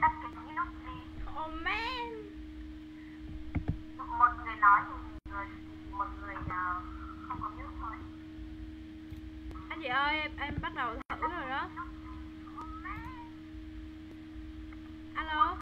tắt cái mute đi Oh man một người nói thì người một người ờ, không có mute thôi. Anh chị ơi em, em bắt đầu thử rồi đó. Alo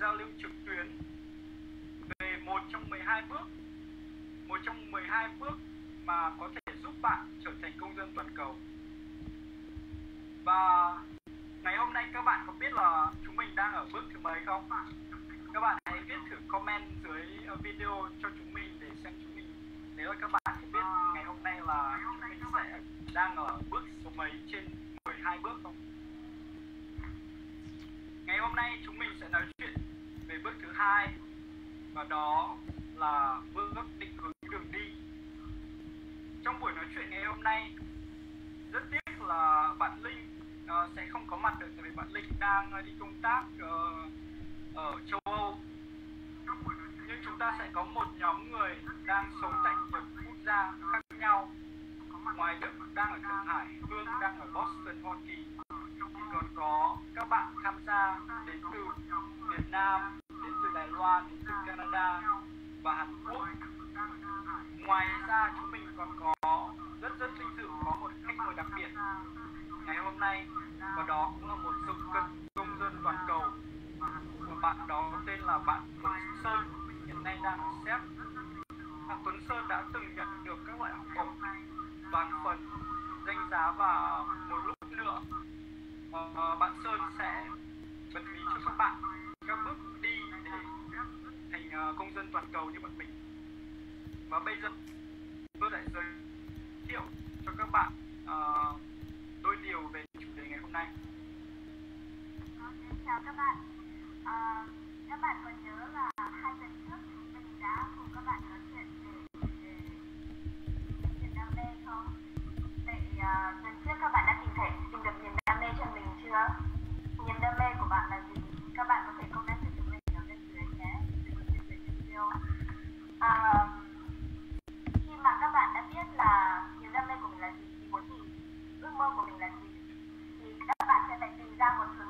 giao lưu trực tuyến về một trong 12 bước, một trong 12 bước mà có thể giúp bạn trở thành công dân toàn cầu. Và ngày hôm nay các bạn có biết là chúng mình đang ở bước thứ mấy không? Các bạn hãy viết thử comment dưới video cho chúng mình để xem chúng mình nếu các bạn có biết, ngày hôm nay là chúng mình sẽ đang ở bước số mấy trên 12 bước không? Ngày hôm nay chúng mình sẽ nói chuyện về bước thứ hai và đó là bước định hướng đường đi. Trong buổi nói chuyện ngày hôm nay, rất tiếc là bạn Linh uh, sẽ không có mặt được tại vì bạn Linh đang uh, đi công tác uh, ở châu Âu. Nhưng chúng ta sẽ có một nhóm người đang sống tại nhiều quốc gia khác nhau. Ngoài Đức đang ở Thượng Hải, Hương đang ở Boston, Hoa Kỳ. Thì còn có các bạn tham gia đến từ Việt Nam, đến từ Đài Loan, đến từ Canada và Hàn Quốc. Ngoài ra chúng mình còn có rất rất vinh dự có một khách mời đặc biệt. Ngày hôm nay và đó cũng là một sự cân công dân toàn cầu. Và bạn đó tên là bạn Tuấn Sơn hiện nay đang ở Séc bạn Tuấn Sơn đã từng nhận được các loại học bổng toàn phần danh giá và một lúc nữa uh, bạn Sơn sẽ bật mí cho các bạn các bước đi để thành uh, công dân toàn cầu như bọn mình và bây giờ tôi lại giới thiệu cho các bạn uh, đôi điều về chủ đề ngày hôm nay vâng, Xin chào các bạn. uh, các bạn còn nhớ là hai tuần trước mình đã cùng các bạn nói chuyện về về niềm đam mê không? Vậy uh, tuần trước các bạn đã tìm thấy tìm được niềm đam mê cho Niềm đam mê của bạn là gì? Các bạn có thể comment cho chúng mình ở bên dưới nhé. Dưới video. À, khi mà các bạn đã biết là niềm đam mê của mình là gì, thì muốn gì, ước mơ của mình là gì, thì các bạn sẽ phải tìm ra một thứ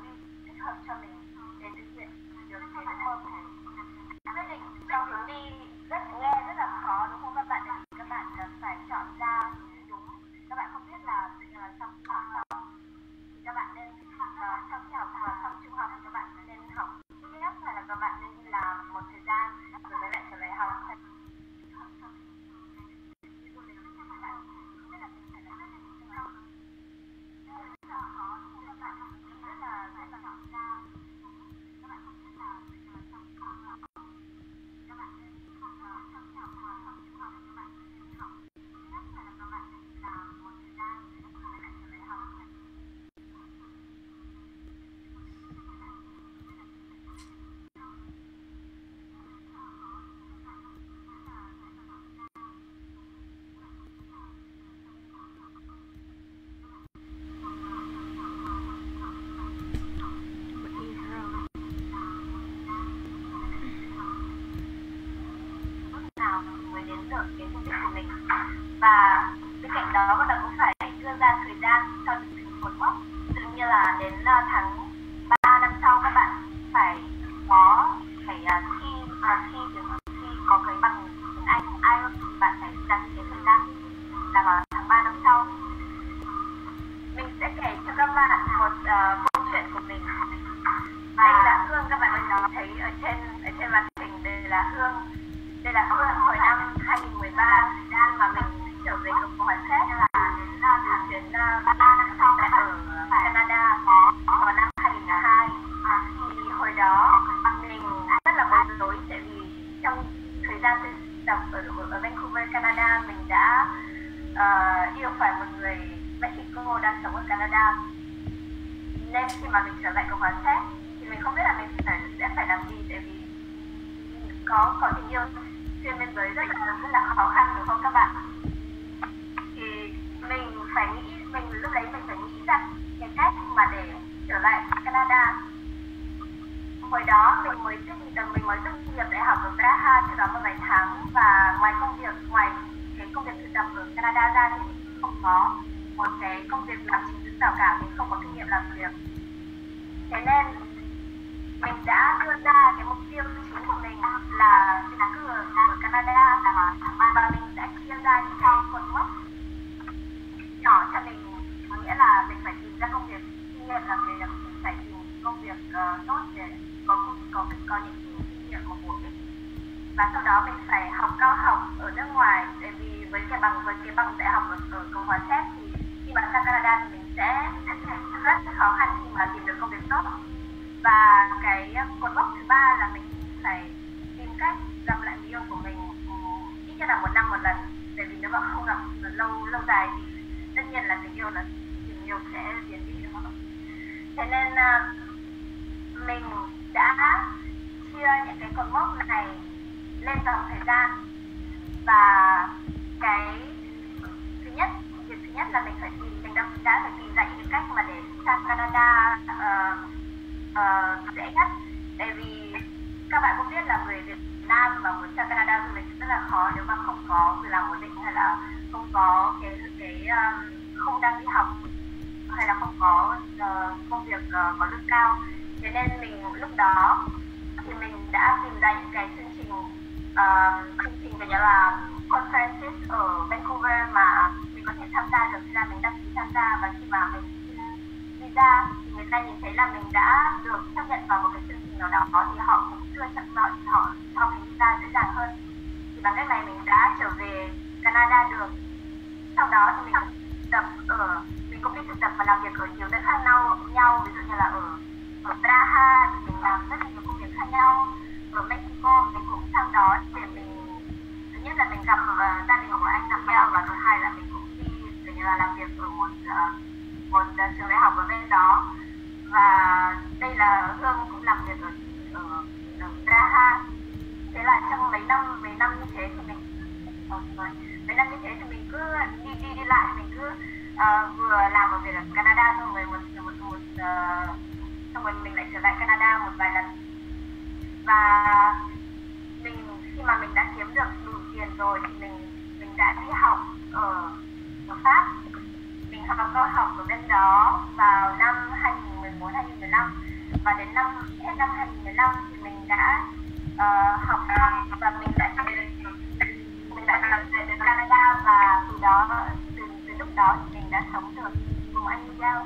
lên dòng thời gian. Và cái thứ nhất việc thứ nhất là mình phải tìm mình đã, đã phải tìm ra những cái cách mà để sang Canada uh, uh, dễ nhất. Tại vì các bạn cũng biết là người Việt Nam mà muốn sang Canada du lịch rất là khó nếu mà không có việc làm ổn định hay là không có cái cái um, không đang đi học hay là không có uh, công việc uh, có lương cao. Thế nên mình lúc đó thì mình đã tìm ra những cái chương trình uh, chương trình về nhà là conferences ở Vancouver mà mình có thể tham gia được là mình đăng ký tham gia và khi mà mình xin visa thì người ta nhìn thấy là mình đã được chấp nhận vào một cái chương trình nào đó thì họ cũng chưa chọn họ họ cho mình visa dễ dàng hơn. Thì bằng cách này mình đã trở về Canada được. Sau đó thì mình thực tập ở mình cũng đi thực tập và làm việc ở nhiều nơi khác nhau nhau ví dụ như là ở ở Praha thì mình làm rất là nhiều công việc khác nhau ở Mexico mình cũng sang đó để mình thứ nhất là mình gặp uh, gia đình của anh Samuel và thứ hai là mình cũng đi để là làm việc ở một uh, một uh, trường đại học ở bên đó. Và đây là Hương cũng làm việc ở ở, ở Praha. Thế là trong mấy năm mấy năm như thế thì mình mấy năm như thế thì mình cứ đi đi đi lại. Mình cứ uh, vừa làm ở việc ở Canada xong rồi một một một uh, xong rồi mình lại trở lại Canada một vài lần và mình khi mà mình đã kiếm được đủ tiền rồi thì mình mình đã đi học ở ở Pháp. Mình học cao học ở bên đó vào năm 2014 2015 và đến năm hết năm 2015 thì mình đã uh, học xong và mình đã mình đã trở về đến Canada. Và từ đó từ, từ lúc đó thì mình đã sống được cùng anh Giao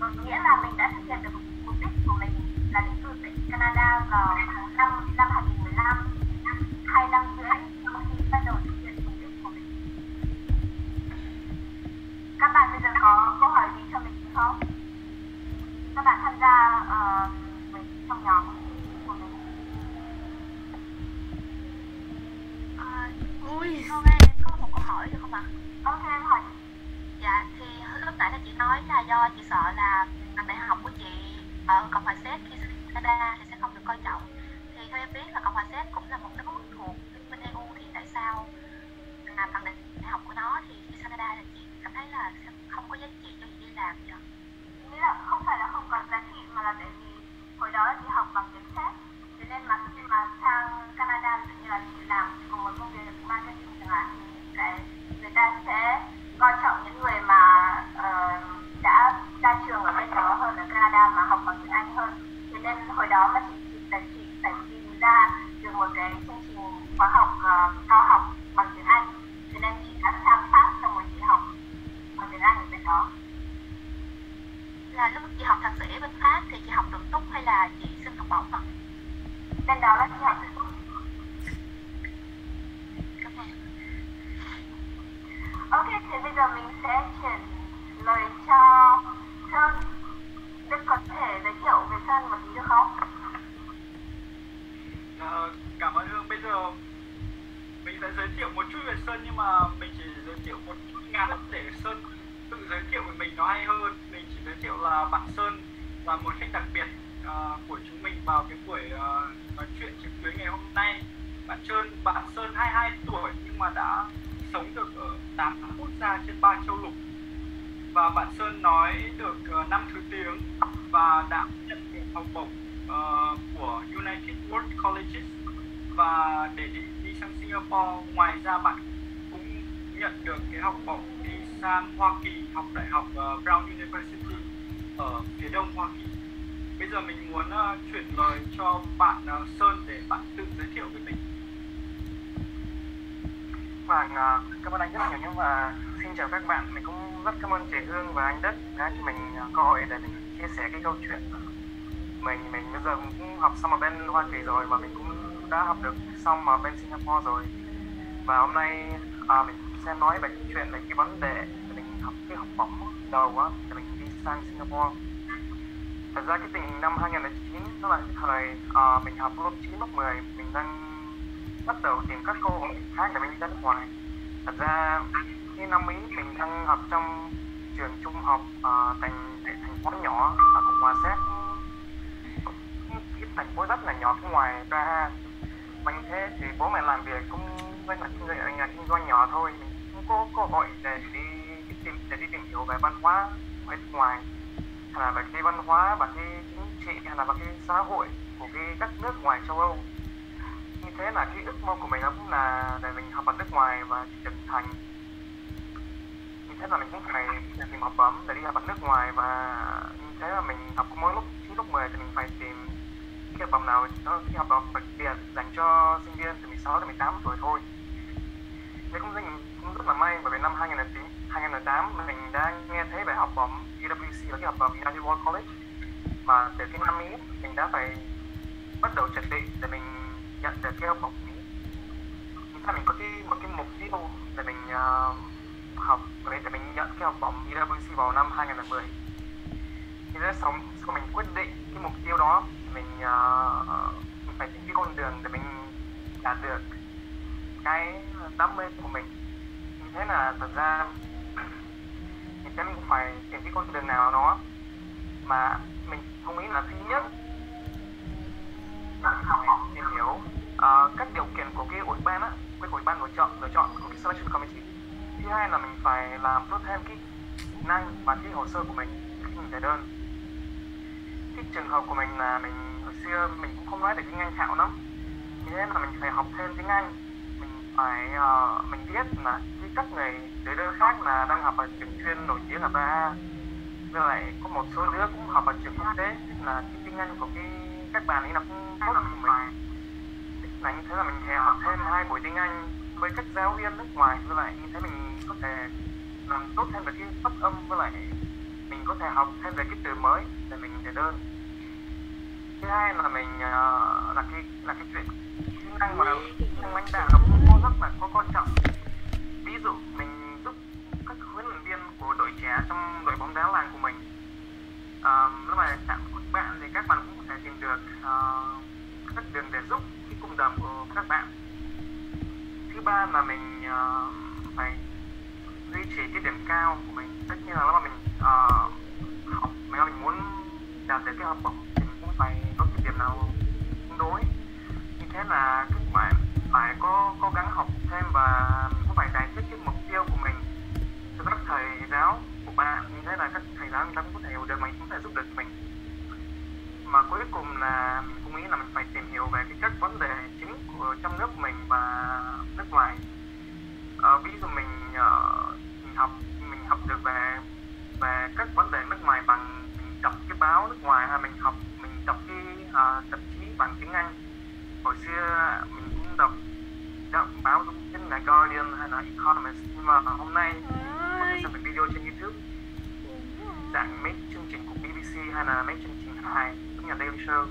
có nghĩa là mình đã thực hiện được mục đích của mình là định cư tại Canada vào tháng 5 năm 2015 hai năm rưỡi sau khi bắt đầu thực hiện mục đích của mình. Các bạn bây giờ có câu hỏi gì cho mình không? Các bạn tham gia uh, trong nhóm của mình. Ui. Hương ơi, em có một câu hỏi được không ạ? ok em hỏi. Dạ, thì lúc nãy là chị nói là do chị sợ là bằng đại học của chị ở Cộng hòa Séc khi Canada thì sẽ không được coi trọng. Thì theo em biết là Cộng hòa Séc cũng là một nước thuộc Liên minh EU thì tại sao là bằng đại học của nó thì khi sang Canada thì chị cảm thấy là sẽ không có giá trị cho chị đi làm vậy? nghĩ là không phải là không còn giá trị mà là tại vì hồi đó chị học bằng tiếng Séc thế nên mà khi mà sang Canada ví dụ như là chị làm cùng một công việc marketing chẳng hạn thì cái người ta sẽ coi trọng những người mà ờ, đã đã ra trường ở bên đó hơn ở Canada mà học bằng tiếng Anh hơn thế nên hồi đó mà chị chị phải chị phải tìm ra được một cái chương trình khóa học uh, cao học bằng tiếng Anh thế nên chị đã sang Pháp xong rồi chị học bằng tiếng Anh ở bên đó là lúc chị học thạc sĩ bên Pháp thì chị học tự túc hay là chị xin học bổng ạ? bên đó là chị học tự túc Cảm ơn. Ok, thế bây giờ mình sẽ chuyển lời cho Sơn Đức có thể giới thiệu về Sơn một tí được không? Ờ, cảm ơn Hương. Bây giờ mình sẽ giới thiệu một chút về Sơn nhưng mà mình chỉ giới thiệu một chút ngắn để Sơn tự giới thiệu về mình nó hay hơn. Mình chỉ giới thiệu là bạn Sơn là một khách đặc biệt ờ, của chúng mình vào cái buổi ờ, nói chuyện trực tuyến ngày hôm nay. Bạn Sơn, bạn Sơn 22 tuổi nhưng mà đã sống được ở 8 quốc gia trên ba châu lục và bạn Sơn nói được uh, 5 thứ tiếng và đã nhận được học bổng ờ, của United World Colleges và để đi, đi sang Singapore ngoài ra bạn cũng nhận được cái học bổng đi sang Hoa Kỳ học đại học ờ, Brown University ở phía đông Hoa Kỳ bây giờ mình muốn ờ, chuyển lời cho bạn ờ, Sơn để bạn tự giới thiệu về mình Vâng, à, cảm ơn anh rất nhiều nhưng mà xin chào các bạn. Mình cũng rất cảm ơn chị Hương và anh Đất đã cho mình à, cơ hội để mình chia sẻ cái câu chuyện. Mình mình bây giờ cũng học xong ở bên Hoa Kỳ rồi và mình cũng đã học được xong ở bên Singapore rồi. Và hôm nay à, mình sẽ nói về cái chuyện về cái vấn đề mình học cái học bổng đầu á thì mình đi sang Singapore. Thật ra cái tình hình năm 2009 nó là cái thời à, mình học lớp 9, lớp 10 mình đang bắt đầu tìm các cơ hội khác để mình đi ra nước ngoài thật ra khi năm ấy mình đang học trong trường trung học à, thành thành phố nhỏ ở cộng hòa séc thành phố rất là nhỏ phía ngoài Praha và như thế thì bố mẹ làm việc cũng với là kinh doanh nhà kinh doanh nhỏ thôi. Mình không có cơ hội để đi, để tìm để đi tìm hiểu về văn hóa ở nước ngoài hay là về cái văn hóa và cái chính trị hay là về cái xã hội của cái các nước ngoài châu Âu. Như thế là cái ước mơ của mình nó cũng là để mình học ở nước ngoài và trưởng thành. Như thế là mình cũng phải tìm học bổng để đi học ở nước ngoài và như thế là mình học mỗi lúc chín lúc 10 thì mình phải tìm cái nào nó cái học bổng đặc biệt dành cho sinh viên từ 16 đến 18 tuổi thôi. Thế cũng cũng rất là may bởi vì năm 2009 2008 mình đã nghe thấy về học bổng UWC là cái học bổng United World College. Mà từ cái năm ấy mình đã phải bắt đầu chuẩn bị để mình nhận được cái học bổng ấy. Chúng ta mình có cái một cái mục tiêu để mình uh, học để mình nhận cái học bổng UWC vào năm 2010 thì rất sau, sau mình quyết định cái mục tiêu đó mình uh, mình phải tìm cái con đường để mình đạt được cái đam mê của mình. Như thế là thật ra mình sẽ mình cũng phải tìm cái con đường nào đó mà mình không nghĩ là duy nhất. Mình phải tìm hiểu uh, các điều kiện của cái ủy ban á cái ủy ban lựa chọn lựa chọn của cái selection committee. Thứ hai là mình phải làm tốt thêm cái kỹ năng và cái hồ sơ của mình khi mình giải đơn cái trường hợp của mình là mình hồi xưa mình cũng không nói được tiếng Anh thạo lắm. Thế nên là mình phải học thêm tiếng Anh. Mình phải uh, mình biết là cái các người đứa đứa khác là đang học ở trường chuyên nổi tiếng ở ba với lại có một số đứa cũng học ở trường quốc tế là cái tiếng Anh của cái các bạn ấy là cũng tốt hơn mình. Là như thế là mình phải học thêm hai buổi tiếng Anh với các giáo viên nước ngoài. Với lại như thế mình có thể làm tốt thêm về cái phát âm với lại mình có thể học thêm về cái từ mới để mình để đơn. Thứ hai là mình uh, là cái là cái chuyện kỹ năng mà kỹ năng lãnh đạo nó có rất là có quan trọng. Ví dụ mình giúp các huấn luyện viên của đội trẻ trong đội bóng đá làng của mình. Uh, lúc mà chạm các bạn thì các bạn cũng có thể tìm được uh, các đường để giúp cái cung đầm của các bạn. Thứ ba là mình uh, phải duy trì cái điểm cao của mình. Tất nhiên là lúc mà mình uh, học nếu mình muốn đạt được cái học bổng thì mình cũng phải có cái điểm nào tương đối. Như thế là các bạn phải có cố gắng học thêm và mình cũng phải giải thích cái mục tiêu của mình cho các thầy giáo của bạn. Như thế là các thầy giáo người ta cũng có thể hiểu được mình cũng có thể giúp được mình. Mà cuối cùng là mình cũng nghĩ là mình phải tìm hiểu về cái các vấn đề chính của trong nước mình và nước ngoài. Ờ, ví dụ mình, uh, mình học mình học được về về các vấn đề nước ngoài bằng mình đọc cái báo nước ngoài hay mình học mình đọc cái uh, tạp chí bằng tiếng Anh. Hồi xưa mình cũng đọc, đọc báo cũng chính là Guardian hay là Economist nhưng mà hôm nay mình xem mình video trên YouTube. Dạng mấy chương trình của BBC hay là mấy chương trình hài cũng như Daily Show.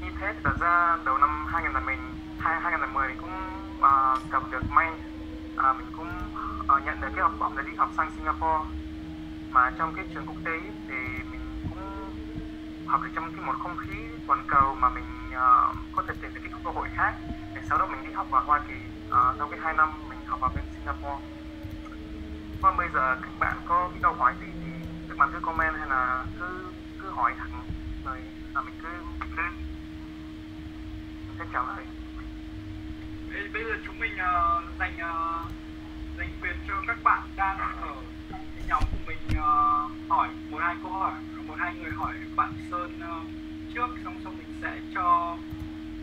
Như thế thì thật ra đầu năm 2000 là mình 2010 mình cũng uh, gặp được may uh, mình cũng uh, nhận được cái học bổng để đi học sang Singapore. Mà trong cái trường quốc tế thì mình cũng học được trong cái một không khí toàn cầu mà mình uh, có thể tìm được cái cơ hội khác. Để sau đó mình đi học vào Hoa Kỳ. Uh, sau cái hai năm mình học ở bên Singapore. Và bây giờ các bạn có cái câu hỏi gì thì các bạn cứ comment hay là cứ cứ hỏi thẳng. Rồi là mình cứ cứ sẽ trả lời. Bây, bây giờ chúng mình uh, dành uh, dành quyền cho các bạn đang ở cái nhóm của mình ờ, hỏi một hai câu hỏi một hai người hỏi bạn Sơn ờ, trước xong xong mình sẽ cho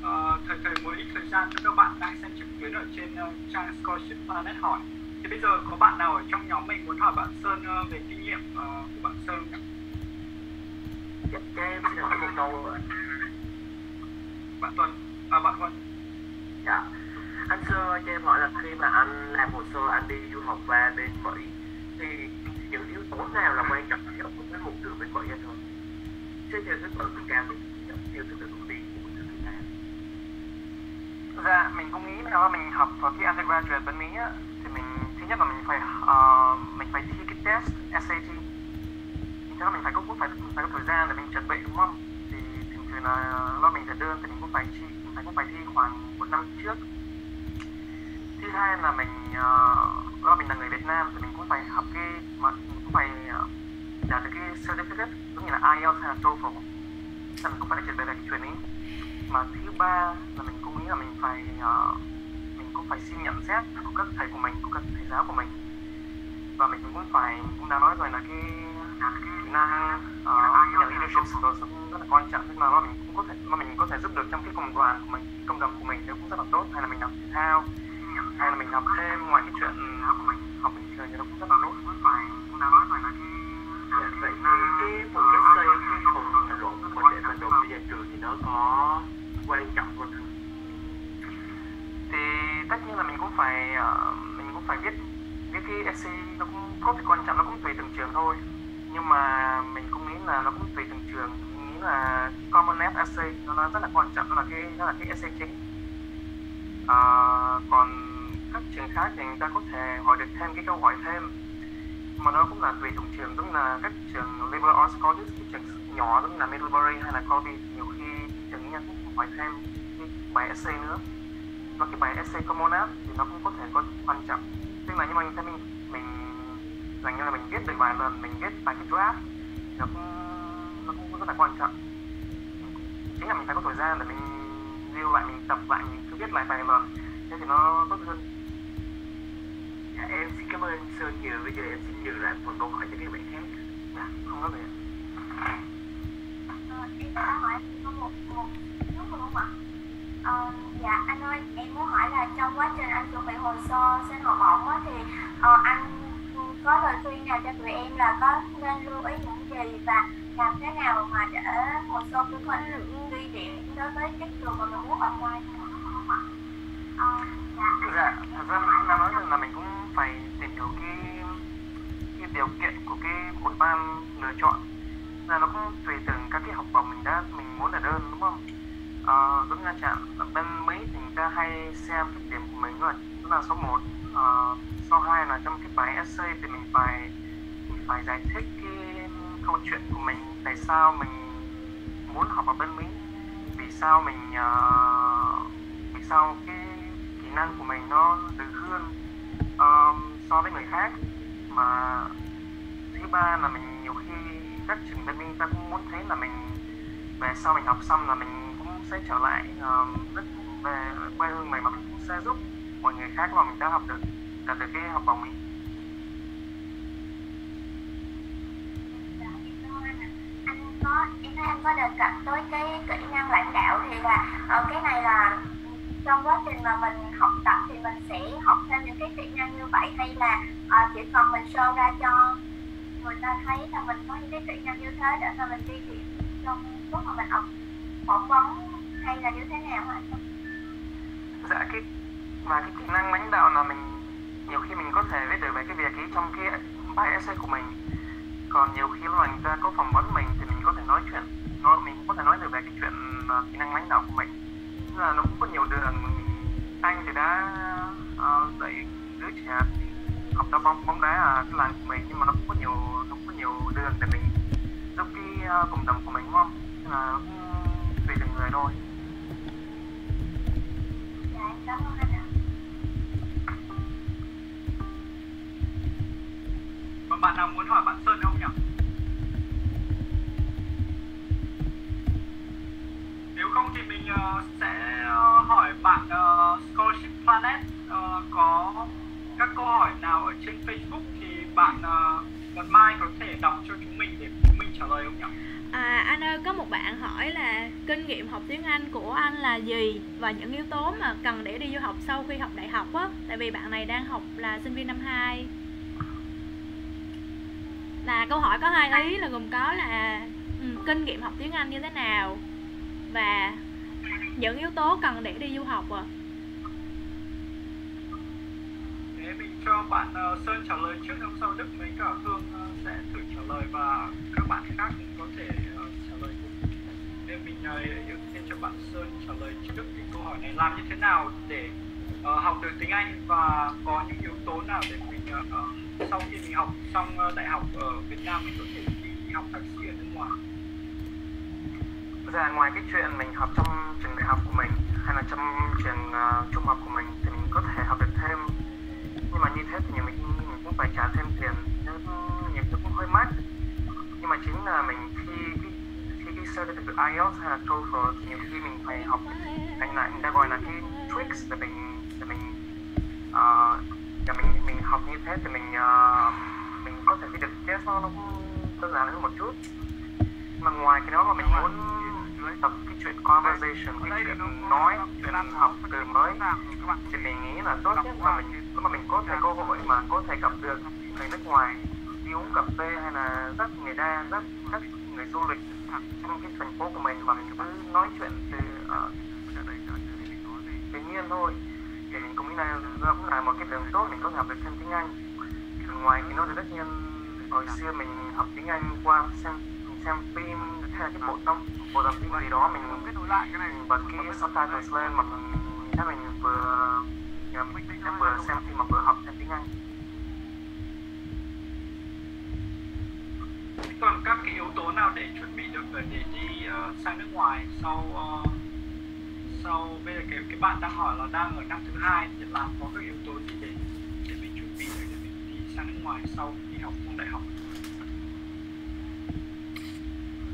ờ, thời thời một ít thời gian cho các bạn đang xem trực tuyến ở trên ờ, trang Scholarship Planet hỏi thì bây giờ có bạn nào ở trong nhóm mình muốn hỏi bạn Sơn ờ, về kinh nghiệm ờ, của bạn Sơn không? dạ em xin hỏi một câu ạ. bạn Tuấn à bạn Huân dạ anh sơ cho em hỏi là khi mà anh làm hồ sơ anh đi du học qua bên mỹ thì những yếu tố nào là quan trọng nhất của cái mục tiêu bên mỹ anh thôi? Chứ theo thứ tự mình cao thì theo thứ tự ưu tiên của mình là Dạ, mình cũng nghĩ là mình học vào khi undergraduate bên Mỹ á, thì mình thứ nhất là mình phải uh, mình phải thi cái test SAT thì chắc là mình phải có cũng phải phải có thời gian để mình chuẩn bị đúng không? Thì thường thường là ờ, lo mình sẽ đơn thì mình cũng phải chi mình phải cũng phải thi khoảng một năm trước thứ hai là mình uh, do mình là người Việt Nam thì mình cũng phải học cái mà cũng phải uh, đạt được cái certificate giống như là IELTS hay là TOEFL. Nên mình cũng phải chuẩn bị về cái chuyện ấy mà thứ ba là mình cũng nghĩ là mình phải uh, mình cũng phải xin nhận xét của các thầy của mình của các thầy giáo của mình. Và mình cũng phải cũng đã nói rồi là cái kỹ năng uh, nhà leadership cũng rất là quan trọng tức là nó mình cũng có thể nó mình có thể giúp được trong cái công đoàn của mình công đồng của mình nó cũng rất là tốt hay là mình học thể thao hay là mình học thêm ngoài cái chuyện học của mình học bình thường thì nó cũng rất là tốt. Phải cũng đã nói rồi là cái Dạ, vậy thì cái phần essay cái phần thảo luận mà để mà nộp đi ra trường thì nó có quan trọng hơn không? thì tất nhiên là mình cũng phải ờ, mình cũng phải viết viết cái essay nó cũng có thể quan trọng nó cũng tùy từng trường thôi. Nhưng mà mình cũng nghĩ là nó cũng tùy từng trường. Mình nghĩ là common essay nó rất là quan trọng nó là cái nó là cái essay chính. Ờ, còn các trường khác thì người ta có thể hỏi được thêm cái câu hỏi thêm. Mà nó cũng là tùy từng trường tức là các trường liberal arts colleges cái trường nhỏ, tức là Middlebury hay là Colby nhiều khi trường nhân cũng hỏi thêm cái bài essay nữa. Và cái bài essay common app thì nó cũng có thể có quan trọng. Tức là nhưng mà theo mình mình, dành như là mình viết được vài lần, mình viết bài cái draft, nó cũng nó cũng rất là quan trọng. Chính là mình phải có thời gian để mình review lại, mình tập lại, mình cứ viết lại vài lần. Thế thì nó tốt hơn. Dạ, em xin cảm ơn Sơn nhiều. Bây giờ em xin nhường lại phần câu hỏi cho các bạn khác. Dạ, không có ạ. Ờ, em có hỏi có một một chút không ạ? Ờ, dạ anh ơi em muốn hỏi là trong quá trình anh chuẩn bị hồ sơ xin học bổng á, thì ờ, anh có lời khuyên nào cho tụi em là có nên lưu ý những gì và làm thế nào mà để hồ sơ của mình ghi điểm đối với các trường mà mình muốn apply không ạ? Ờ, dạ dạ thật ra mình cũng đã nói rồi là mình cũng phải tìm hiểu cái cái điều kiện của cái hội ban lựa chọn. Là nó cũng tùy từng các cái học bổng mình đã mình muốn ở đơn đúng không? À, giống như chẳng bên mỹ thì người ta hay xem cái điểm của mình rồi đó là số 1 à, ờ, số 2 là trong cái bài essay thì mình phải mình phải giải thích cái câu chuyện của mình tại sao mình muốn học ở bên mỹ. Vì sao mình uh, vì sao cái kỹ năng của mình nó được hơn um, so với người khác. Mà thứ ba là mình nhiều khi các trường bên mình ta cũng muốn thấy là mình về sau mình học xong là mình cũng sẽ trở lại um, đất về quê hương mình mà mình cũng sẽ giúp mọi người khác mà mình đã học được đạt được cái học bổng ấy. Dạ, anh có em thấy anh có đề cập tới cái kỹ năng lãnh đạo thì là uh, cái này là trong quá trình mà mình học tập thì mình sẽ học thêm những cái kỹ năng như vậy hay là à, chỉ cần mình show ra cho người ta thấy là mình có những cái kỹ năng như thế để mà mình đi điểm trong lúc mà mình học phỏng vấn hay là như thế nào hả dạ cái và cái kỹ năng lãnh đạo là mình nhiều khi mình có thể viết được về cái việc ấy trong cái bài essay của mình. Còn nhiều khi là người ta có phỏng vấn mình thì mình có thể nói chuyện nó mình cũng có thể nói được về cái chuyện uh, kỹ năng lãnh đạo của mình là nó cũng có nhiều đường. Anh thì đã uh, dạy đứa trẻ học đá bóng bóng đá ở cái làng của mình nhưng mà nó cũng có nhiều nó cũng có nhiều đường để mình giúp cái uh, cộng đồng của mình đúng không? Nên là cũng tùy từng người thôi. Và bạn nào muốn hỏi bạn Sơn Planet uh, ờ, có các câu hỏi nào ở trên Facebook thì bạn ờ, uh, bạn Mai có thể đọc cho chúng mình để chúng mình trả lời không nhỉ? À, anh ơi, có một bạn hỏi là kinh nghiệm học tiếng Anh của anh là gì và những yếu tố mà cần để đi du học sau khi học đại học á. Tại vì bạn này đang học là sinh viên năm 2 Là câu hỏi có hai ý là gồm có là ừ, kinh nghiệm học tiếng Anh như thế nào và những yếu tố cần để đi du học à. Thế mình cho bạn uh, Sơn trả lời trước hôm sau Đức với cả Hương uh, ờ, sẽ thử trả lời và các bạn khác cũng có thể uh, trả lời cùng. Nên mình uh, ưu tiên cho bạn Sơn trả lời trước cái câu hỏi này làm như thế nào để uh, học được tiếng Anh và có những yếu tố nào để mình uh, sau khi mình học xong uh, đại học ở Việt Nam mình có thể đi học thạc sĩ ở nước ngoài. ra ngoài cái chuyện mình học trong trường đại học của mình hay là trong trường uh, trung học của mình thì mình có thể học được thêm nhưng mà như thế thì mình, mình cũng phải trả thêm tiền. Nó nhiều thứ cũng hơi mắc. Nhưng mà chính là mình khi cái khi cái certificate IELTS hay là TOEFL thì nhiều khi mình phải học anh lại người ta gọi là cái tricks để mình để mình uh, để mình mình học như thế thì mình uh, mình có thể thi được test nó nó cũng đơn giản hơn một chút. Mà ngoài cái đó mà mình muốn tập cái chuyện conversation cái chuyện nói chuyện học từ mới. Thì mình nghĩ là tốt nhất là mình nếu mà mình có thể cơ hội mà có thể gặp được người nước ngoài đi uống cà phê hay là rất người đa rất các người du lịch trong cái thành phố của mình mà mình cứ nói chuyện từ uh, tự nhiên thôi. Thì mình cũng nghĩ là cũng là một cái đường tốt mình có thể học được thêm tiếng Anh. Ngoài thì nó thì tất nhiên hồi xưa mình học tiếng Anh qua xem xem phim hay là cái bộ tâm bộ tập phim gì đó mình kết nối lại cái này mình bật cái subtitles lên mà mình thế mình vừa mình vừa xem phim mà vừa học thêm tiếng Anh. Còn các cái yếu tố nào để chuẩn bị được để đi ờ, sang nước ngoài sau ờ, sau bây giờ cái cái bạn đang hỏi là đang ở năm thứ hai thì là có các yếu tố gì để để mình chuẩn bị để mình đi sang nước ngoài sau khi học đại học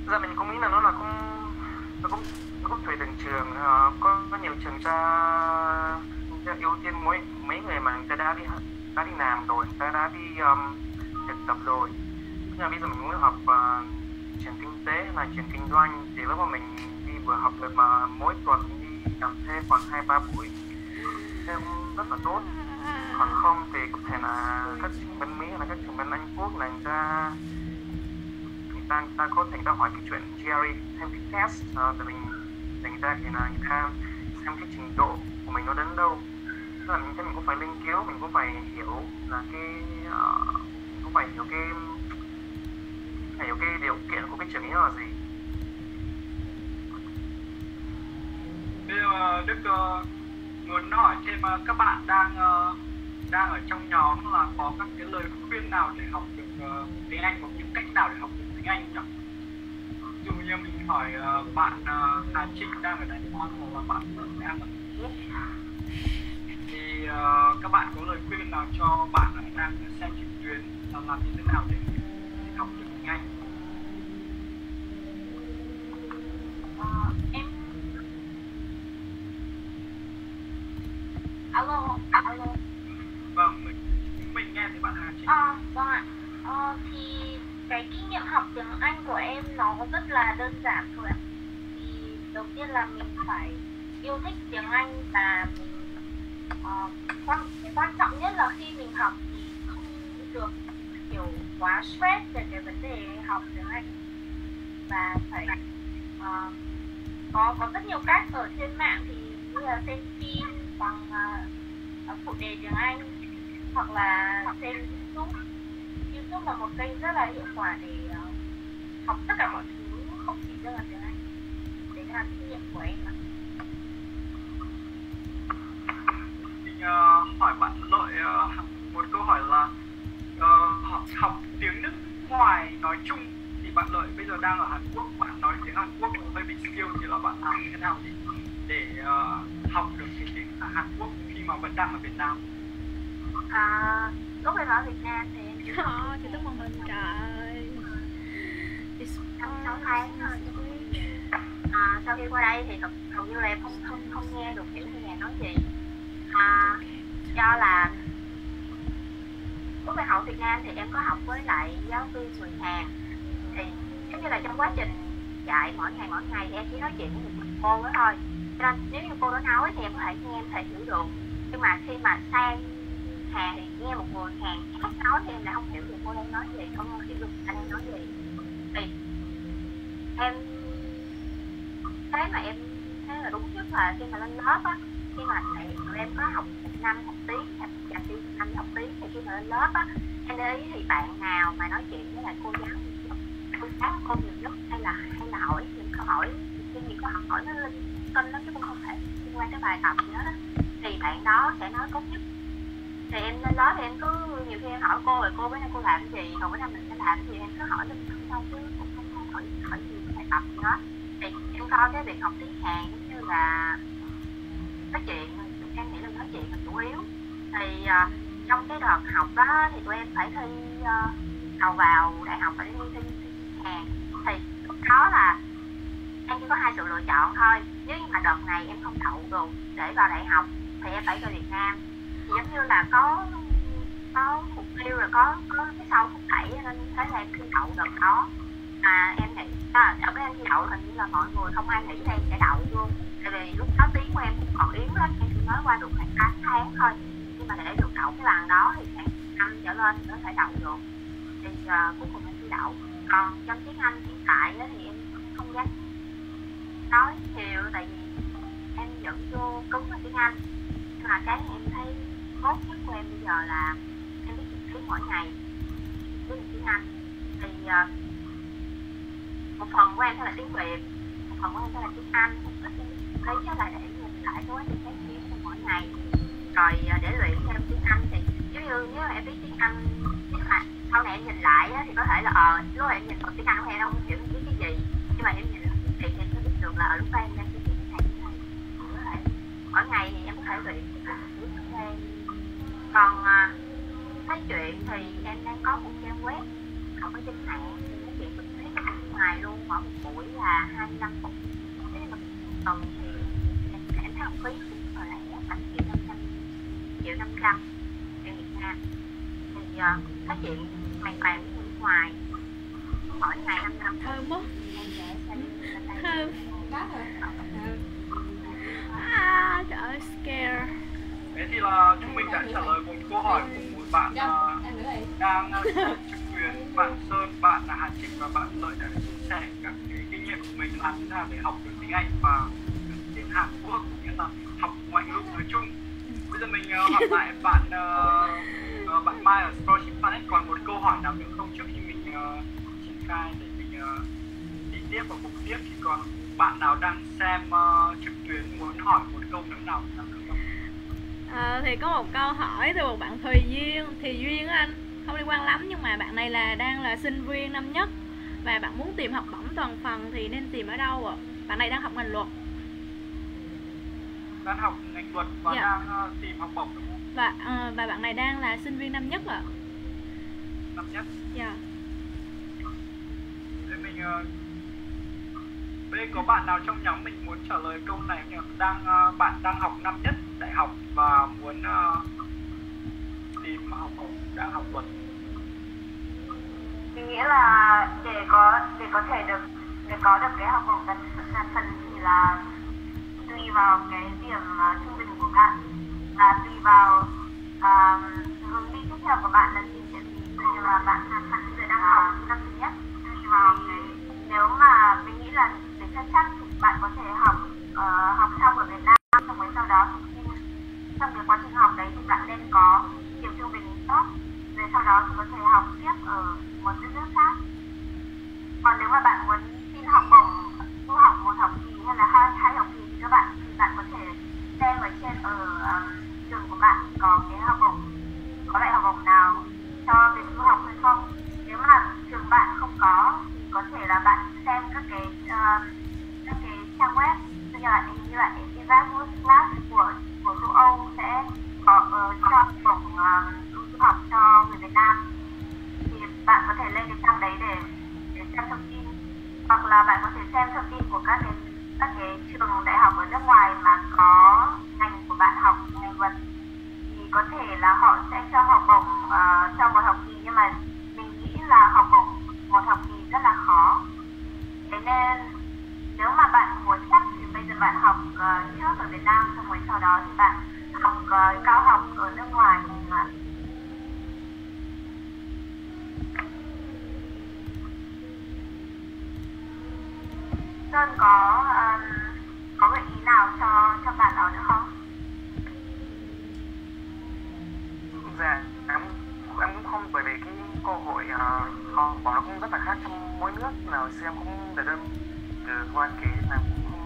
giờ mình cũng nghĩ là nó là cũng nó cũng nó cũng tùy từng trường. Uh, có có nhiều trường ta, ta ưu tiên mấy mấy người mà người ta đã đi đã đi làm rồi người ta đã đi um, thực tập rồi. Nhưng mà bây giờ mình muốn học uh, trường kinh tế là trường kinh doanh thì lúc mà mình đi vừa học được mà mỗi tuần đi làm thêm khoảng hai ba buổi thêm rất là tốt. Còn không thì có thể là các trường bên Mỹ hay là các trường bên Anh Quốc là người ta Vâng, đang ta, có thể ta hỏi cái chuyện GRE thêm cái test uh, để mình đánh giá thì là người ta xem cái trình độ của mình nó đến đâu. Tức là mình thấy mình cũng phải nghiên cứu mình cũng phải hiểu là cái uh, mình cũng phải hiểu cái phải hiểu cái điều kiện của cái trường ấy là gì. Bây giờ Đức uh, muốn hỏi thêm uh, các bạn đang uh, đang ở trong nhóm là có các cái lời khuyên nào để học được uh, tiếng Anh hoặc những cách nào để học được tiếng Anh nhỉ? Dụ như mình hỏi ờ, bạn ờ, Hà Trinh đang ở Đài Loan hoặc là bạn đang ở Trung Quốc thì ờ, các bạn có lời khuyên nào cho bạn đang xem trực tuyến là làm như thế nào để học được tiếng Anh? Em alo alo Vâng, mình mình nghe thấy bạn Hà Trinh. Ờ, vâng ạ. Ờ, thì cái kinh nghiệm học tiếng Anh của em nó rất là đơn giản thôi ạ. Thì đầu tiên là mình phải yêu thích tiếng Anh và mình uh, quan quan trọng nhất là khi mình học thì không được kiểu quá stress về cái vấn đề học tiếng Anh và phải uh, có có rất nhiều cách ở trên mạng thì như là xem phim bằng uh, phụ đề tiếng Anh hoặc là xem YouTube YouTube là một kênh rất là hiệu quả để uh, học tất cả mọi thứ không chỉ riêng là tiếng Anh đấy là kinh nghiệm của em ạ. Mình uh, hỏi bạn lợi uh, một câu hỏi là uh, học, học tiếng nước ngoài nói chung thì bạn lợi bây giờ đang ở Hàn Quốc bạn nói tiếng Hàn Quốc hơi bị skill thì là bạn làm như thế nào để để uh, học được cái tiếng Hàn Quốc khi mà vẫn đang ở Việt Nam? À, lúc em ở Việt Nam thì học Ờ, chị tức màn hình trời năm sáu tháng thôi à, sau khi qua đây thì thật hầu như là em không không không nghe được hiểu người nhà nói gì. À, do là lúc em học Việt Nam thì em có học với lại giáo viên người Hàn thì giống như là trong quá trình dạy mỗi ngày mỗi ngày thì em chỉ nói chuyện với một cô đó thôi. Cho nên nếu như cô đó nói thì em có thể nghe em thể hiểu được. Nhưng mà khi mà sang Hàn thì nghe một người Hàn khách nói thì em lại không hiểu được cô đang nói gì, không hiểu được anh đang nói gì. Thì em, thế mà em thấy là đúng nhất là khi mà lên lớp á, khi mà tại tụi em có học năm học tiếng hoặc là khi năm học tiếng thì khi mà lên lớp á, em để ý thì bạn nào mà nói chuyện với lại cô giáo cô giáo cô nhiều nhất, hay là hay là hỏi những câu hỏi khi những câu hỏi nó linh tinh lắm chứ cũng không thể liên quan tới bài tập gì hết á. Thì bạn đó sẽ nói tốt nhất thì em lên lớp thì em cứ nhiều khi em hỏi cô rồi cô bữa nay cô làm cái gì còn bữa nay mình sẽ làm cái gì em cứ hỏi lên tinh thôi chứ cũng không có hỏi hỏi gì bài tập gì đó. Thì em coi cái việc học tiếng Hàn giống như là nói chuyện em nghĩ là nói chuyện là chủ yếu. Thì uh, trong cái đợt học đó thì tụi em phải thi uh, đầu vào đại học phải đi thi tiếng Hàn. Thì lúc đó là em chỉ có hai sự lựa chọn thôi nếu như mà đợt này em không đậu được để vào đại học thì em phải về Việt Nam giống như là có có mục tiêu rồi có có cái sau thúc đẩy nên thế là em thi đậu đợt đó mà em nghĩ là ở cái em thi đậu hình như là mọi người không ai nghĩ là em sẽ đậu luôn. Tại vì lúc đó tiếng của em cũng còn yếu lắm em chỉ mới qua được khoảng 8 tháng thôi. Nhưng mà để được đậu cái bằng đó thì khoảng năm trở lên thì mới phải đậu được. Thì uh, cuối cùng em thi đậu. Còn trong tiếng Anh hiện tại thì em không dám nói nhiều tại vì em vẫn vô cứng ở tiếng Anh. Nhưng mà cái em thấy tốt nhất của em bây giờ là em biết trực mỗi ngày biết tiếng Anh. Thì uh, một phần của em sẽ là tiếng Việt một phần của em sẽ là tiếng Anh. Một ít em lấy đó là để nhìn lại cái quá trình phát triển của mỗi ngày. Rồi uh, để luyện thêm tiếng Anh thì giống như nếu em biết tiếng Anh nếu mà sau này em nhìn lại á, thì có thể là ờ lúc em nhìn vào tiếng Anh của em không hiểu biết cái gì. Nhưng mà em nhìn thì em sẽ biết được là ở lúc đó em đang suy nghĩ cái này. Cái này mỗi ngày thì em có thể luyện còn uh, nói chuyện thì em đang có một trang web học ở trên mạng thì nói chuyện trực tiếp với ngoài luôn mỗi một buổi là 25 phút. Nếu mà tuần thì em em thấy học phí cũng là rẻ khoảng triệu năm trăm triệu năm trăm. Tiền Việt Nam thì uh, nói chuyện hoàn toàn với người ngoài mỗi ngày năm năm Thơm quá. Thơm. À, trời ơi, scare thế thì là chúng mình đã trả lời một câu hỏi của một bạn uh, đang uh, trực tuyến bạn Sơn bạn là Hà Trịnh và bạn Lợi đã chia sẻ các cái kinh nghiệm của mình làm thế nào để học được tiếng Anh và tiếng Hàn Quốc nghĩa là học ngoại ngữ nói chung. Bây giờ mình uh, hỏi lại bạn uh, uh, bạn Mai ở Scholarship Planet. Còn một câu hỏi nào nữa không? Trước khi mình uh, triển khai để mình uh, đi tiếp vào mục tiếp thì còn bạn nào đang xem uh, trực tuyến muốn hỏi một câu nữa nào? Nào nữa? À, Thì có một câu hỏi từ một bạn Thùy Duyên. Thì Duyên á anh Không liên quan lắm nhưng mà bạn này là đang là sinh viên năm nhất Và bạn muốn tìm học bổng toàn phần thì nên tìm ở đâu ạ? Bạn này đang học ngành luật. Đang học ngành luật và Dạ. đang uh, tìm học bổng đúng không? Và à, và bạn này đang là sinh viên năm nhất ạ. Năm nhất? Dạ. Thế mình uh, giờ có bạn nào trong nhóm mình muốn trả lời câu này không nhỉ? Đang uh, bạn đang học năm nhất đại học và muốn uh, tìm học bổng đang học luật mình nghĩ là để có để có thể được để có được cái học bổng đạt phần thì là tùy vào cái điểm uh, trung bình của bạn. Là tùy vào uh, hướng đi tiếp theo của bạn là gì bây giờ là bạn là bạn bây giờ đang học năm thứ nhất. Tùy vào cái nếu mà mình nghĩ là để chắc thì bạn có thể học ờ, học xong ở Việt Nam xong rồi sau đó thì trong cái quá trình học đấy thì bạn nên có điểm trung bình tốt rồi sau đó thì có thể học tiếp ở một đất nước khác. Còn nếu mà bạn muốn xin học bổng du học một học kỳ hay là hai hai học kỳ thì các bạn thì bạn có thể xem ở trên ở um, trường của bạn có cái học bổng có loại học bổng nào cho việc du học hay không. Nếu mà trường bạn không có thì có thể là bạn xem các cái uh, các cái trang web như là như là Erasmus Class. Âu sẽ có uh, cho học bổng um, du học cho người Việt Nam. Thì bạn có thể lên cái trang đấy để để xem thông tin. Hoặc là bạn có thể xem thông tin của các cái các cái trường đại học ở nước ngoài mà có ngành của bạn học ngành vật thì có thể là họ sẽ cho học bổng uh, cho một học kỳ nhưng mà mình nghĩ là học bổng một học kỳ rất là khó. Thế nên nếu mà bạn muốn chắc thì bây giờ bạn học uh, trước ở Việt Nam xong rồi sau đó thì bạn học uh, cao học ở nước ngoài mà. Sơn có um, có gợi ý nào cho cho bạn đó nữa không? dạ em em cũng không bởi vì cái cơ hội uh, họ bỏ nó cũng rất là khác trong mỗi nước. Nào xưa em cũng để đơn từ Hoa Kỳ là cũng không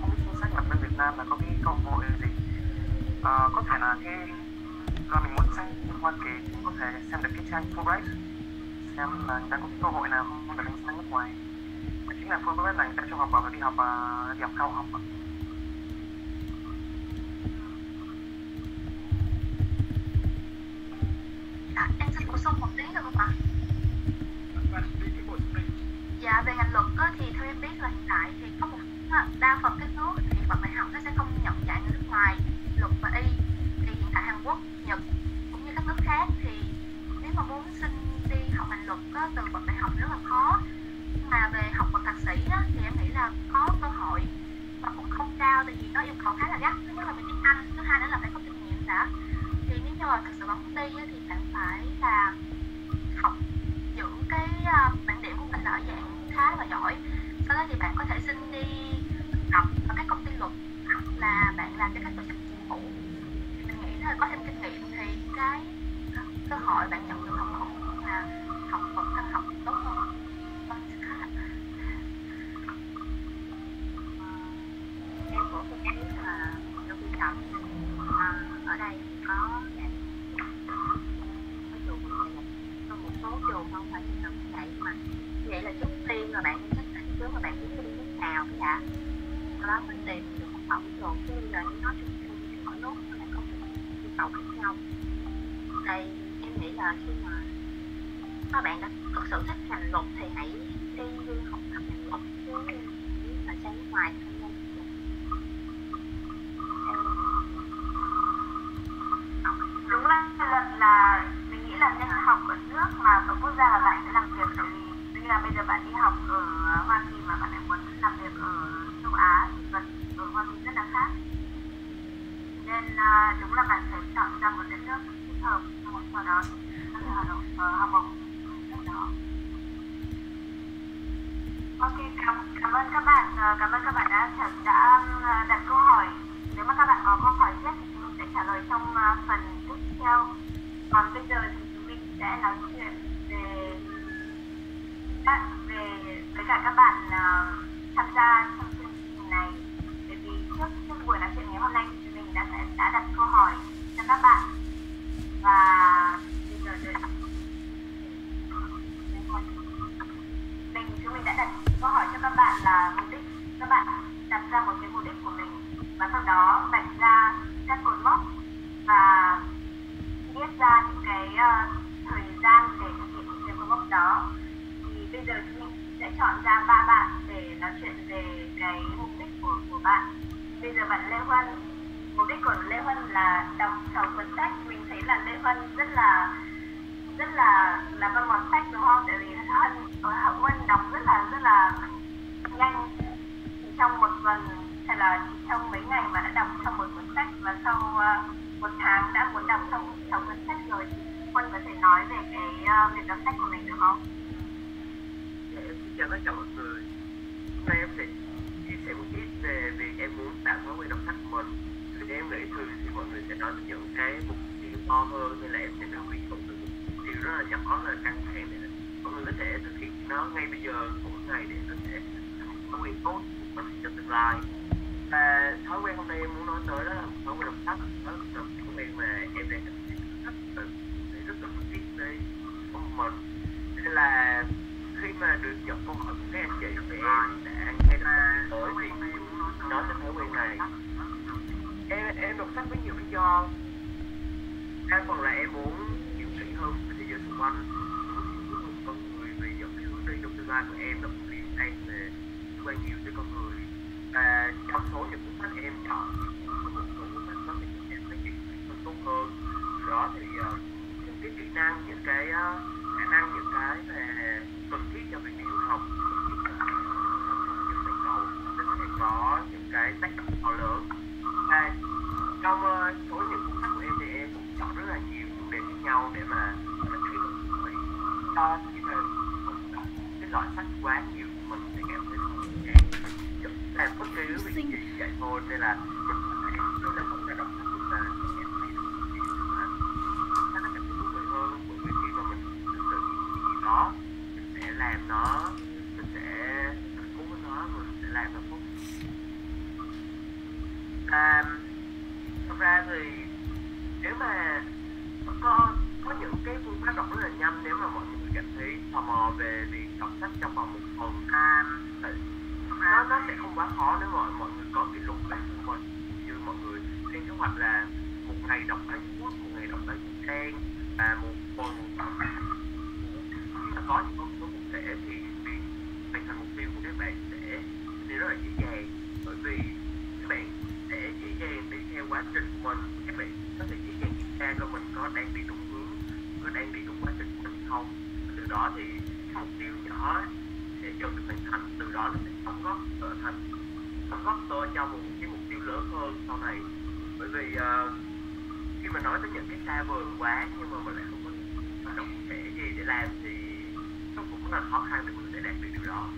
không biết chính sách là bên Việt Nam là có cái cơ hội gì. Ờ, có thể là cái do mình muốn sang Hoa Kỳ thì có thể xem được cái trang Fulbright xem là người ta có cái cơ hội nào không để mình sang nước ngoài và chính là Fulbright là người ta cho học bổng để đi học uh, đi học cao học. Dạ, em xin bổ sung một tí được không ạ? Dạ về ngành luật thì theo em biết là hiện tại thì có một đa phần các khó khá là gắt. Thứ nhất là về tiếng Anh, thứ hai nữa là phải có kinh nghiệm đã. Thì nếu như mà thực sự bạn muốn đi thì bạn phải là học giữ cái à, bản điểm của mình ở dạng khá là giỏi. Sau đó thì bạn có thể xin đi học ở các công ty luật hoặc là bạn làm cho các tổ chức chính phủ. Thì mình nghĩ là có thêm kinh nghiệm thì cái cơ hội bạn nhận được học bổng là học bậc tăng học tốt hơn Vâng, xin khá là em cũng không biết là trong khi học à, ở đây có dạy có trường một dạy có một số trường không phải trung tâm dạy mà vậy là trước tiên là bạn nên xác định trước là bạn muốn đi nước nào cái đã, sau đó mình tìm được học bổng rồi chứ bây giờ nếu nói chung chung thì mỗi nước nó lại có một yêu cầu khác nhau. Đây em nghĩ là khi mà các bạn đã thực sự thích ngành luật thì hãy đi du học tập ngành luật chứ là mà sang nước ngoài không nên đúng là là, là mình nghĩ là nên học ở nước là ở bạn sẽ làm việc tại vì bây giờ bây giờ bạn đi học ở Hoa Kỳ mà bạn lại muốn làm việc ở châu Á thì vật ở Hoa Kỳ rất là khác. Nên uh, đúng là bạn phải chọn ra một đất nước thích hợp xong sau đó. Thì có thể học bổng học bổng đó. Ok, cảm, cảm ơn các bạn, ờ, cảm ơn các bạn đã trả, đã ờ, đặt câu hỏi. Nếu mà các bạn có câu hỏi tiếp thì chúng mình sẽ trả lời trong ờ, phần tiếp theo. Còn bây giờ thì chúng mình sẽ nói chuyện về các về với cả các bạn uh, tham gia trong chương trình này. Bởi vì trước trước buổi nói chuyện ngày hôm nay thì mình đã sẽ đã đặt câu hỏi cho các bạn và bây giờ đợi mình chúng mình đã đặt câu hỏi cho các bạn là mục đích các bạn đặt ra một cái mục đích của mình và sau đó vạch ra các cột mốc và viết ra những cái ờ, thời gian để thực hiện những cái cột mốc đó thì bây giờ chúng mình sẽ chọn ra ba bạn để nói chuyện về cái mục đích của của bạn. Bây giờ bạn Lê Huân. Mục đích của Lê Huân là đọc sáu cuốn sách. Mình thấy là Lê Huân rất là rất là là văn hóa sách đúng không? Tại vì Huân ở Hậu Huân đọc rất là rất là nhanh. Chỉ trong một tuần hay là chỉ trong mấy ngày mà đã đọc xong một cuốn sách và sau ờ, một tháng đã muốn đọc xong sáu cuốn sách rồi. Huân có thể nói về cái uh, việc đọc sách của mình được không? Dạ, em xin chào tất cả mọi người. Hôm nay em sẽ chia sẻ một ít về việc em muốn tạo thói quen đọc sách của mình. Thì em nghĩ thường thì mọi người sẽ nói đến những cái mục tiêu to hơn Nên là em sẽ đưa ví dụ từ một mục tiêu rất là nhỏ, là căng thẳng để mọi người có thể thực hiện nó ngay bây giờ mỗi ngày để có thể thói quen tốt của mình cho tương lai. Và thói quen hôm nay em muốn nói tới đó là một thói quen đọc sách đó là một thói quen mà em đang thích rất là rất là thích đây của mình. Nên là mà được nhận câu hỏi của các anh chị thì em đã nghe ra tới thì nói tới thói quen này. em. Em đọc sách với nhiều lý do. Đa phần là em muốn hiểu kỹ hơn về thế giới xung quanh. Con người về những cái hướng đi trong tương lai của em nó cũng liên quan về liên quan nhiều tới con người. Và trong số những cuốn sách em chọn có một số cuốn sách có thể giúp em phát triển hơn tốt hơn. Đó thì uh, những cái kỹ năng những cái uh, khả năng những cái về cần thiết cho việc đi du học những cầu nó sẽ có những cái tác động to lớn và trong số những cuốn sách của em thì em cũng chọn rất là nhiều chủ đề khác nhau để mà mình thấy được mình cho khi mà mình đọc cái loại sách quá nhiều mình sẽ cảm thấy mình làm bất cứ việc gì vậy thôi nên là mình phải rất là vẫn đọc sách nhưng mà em thấy được cái điều mà nó cảm thấy thú vị hơn bởi vì khi mà mình thực sự cái gì đó mình sẽ làm nó mình sẽ hạnh phúc với nó mình sẽ làm nó tốt à, thật ra thì nếu mà có có những cái phương pháp đọc rất là nhanh nếu mà mọi người cảm thấy tò mò về việc đọc sách trong vòng một tuần thì nó nó sẽ không quá khó nếu mọi mọi người có kỷ luật bản thân mình như mọi người lên kế hoạch là một ngày đọc bao nhiêu một ngày đọc bao nhiêu trang và một tuần đọc khi mà có những con số cụ thể thì việc hoàn thành mục tiêu của các bạn sẽ sẽ rất là dễ dàng bởi vì các bạn sẽ dễ dàng đi theo quá trình của mình các bạn có thể dễ dàng kiểm tra coi mình có đang đi đúng hướng có đang đi đúng quá trình của mình hay không từ đó thì cái mục tiêu nhỏ sẽ dần được hoàn thành từ đó nó sẽ đóng góp trở thành đóng góp tôi cho một cái mục tiêu lớn hơn sau này bởi vì uh, khi mà nói tới những cái xa vời quá nhưng mà mình lại không có hoạt động cụ thể gì để làm thì nó cũng rất là khó khăn để mình có thể đạt được điều đó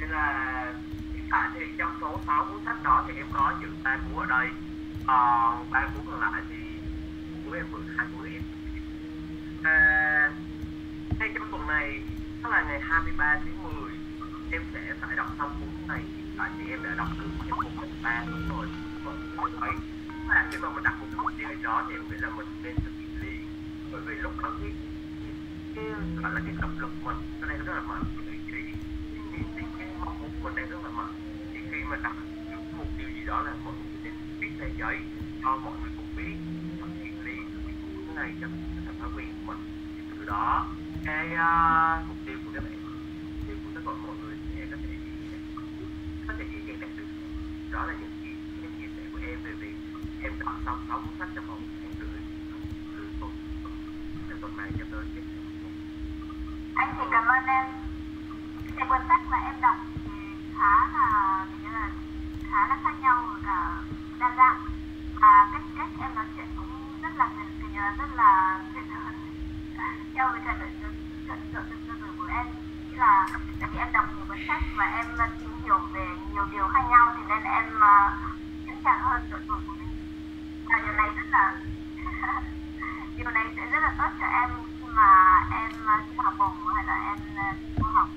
nên là hiện tại thì trong số 6 cuốn sách đó thì em có giữ ba cuốn ở đây còn ba cuốn còn lại thì của em mượn hai cuốn em à, ngay trong tuần này đó là ngày 23 tháng 10 em sẽ phải đọc xong cuốn này. Tại vì em đã đọc được em một phần ba cuốn rồi mọi người thấy là khi mà mình đặt một mục tiêu đó thì em nghĩ là mình nên thực hiện liền. Bởi vì lúc đó cái cái gọi là cái động lực mình nó đang rất là mạnh cái cái cái mong muốn của mình đang rất là mạnh. Thì khi mà đặt được mục tiêu gì đó là mình người cho mọi người cùng biết thực hiện lý thực hiện cuốn này cho thành thói quen của mình. Thì từ đó cái uh, mục tiêu của các bạn mục tiêu của tất cả mọi người sẽ có thể có thể dễ dàng đạt được. Đó là những gì, những chia sẻ của em về việc em đọc xong sáu cuốn sách trong vòng một tháng rưỡi từ tuần từ tuần này cho tới cái anh thì cảm ơn em. Cái cuốn sách mà em đọc thì khá là như là khá là khác nhau cả đa dạng. Và cách cách em nói chuyện cũng rất là kiểu như là rất là dễ thương theo với cả lời trận chuyện chuyện chuyện chuyện của em nghĩ là tại vì em đọc nhiều cuốn sách và em tìm hiểu về nhiều điều khác nhau thì nên em uh, sẵn sàng hơn độ tuổi của mình. Và điều này rất là điều này sẽ rất là tốt cho em khi mà em ờ, đi học bổng hay là em ờ, đi du học.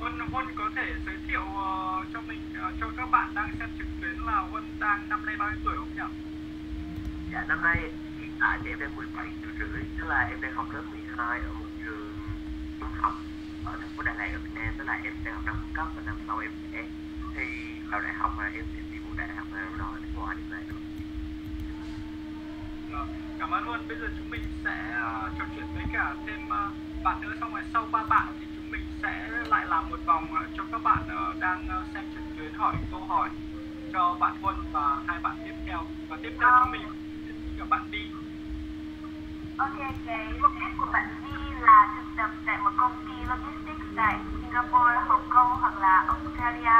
Huân Huân có thể giới thiệu uh, cho mình uh, cho các bạn đang xem trực là Huân đang năm nay bao nhiêu tuổi không nhỉ? Dạ năm nay hiện tại thì em đang 17 tuổi rưỡi Tức là em đang học lớp 12 ở một trường trung học ở thành phố Đà Lạt ở Việt Nam Tức là em đang học năm cấp và năm sau em sẽ thi vào đại học và em sẽ đi một đại học nào đó ở nước ngoài vậy Ờ, Cảm ơn Huân. Bây giờ chúng mình sẽ ờ, trò chuyện với cả thêm ờ, bạn nữa xong rồi sau ba bạn thì chúng mình sẽ lại làm một vòng ờ, cho các bạn đang xem trực tuyến hỏi câu hỏi cho bạn Huân và hai bạn tiếp theo. Và tiếp theo chúng mình cả bạn đi. Ok, cái mục đích của bạn Vi là thực tập tại một công ty logistics tại Singapore, Hồng Kông hoặc là Australia.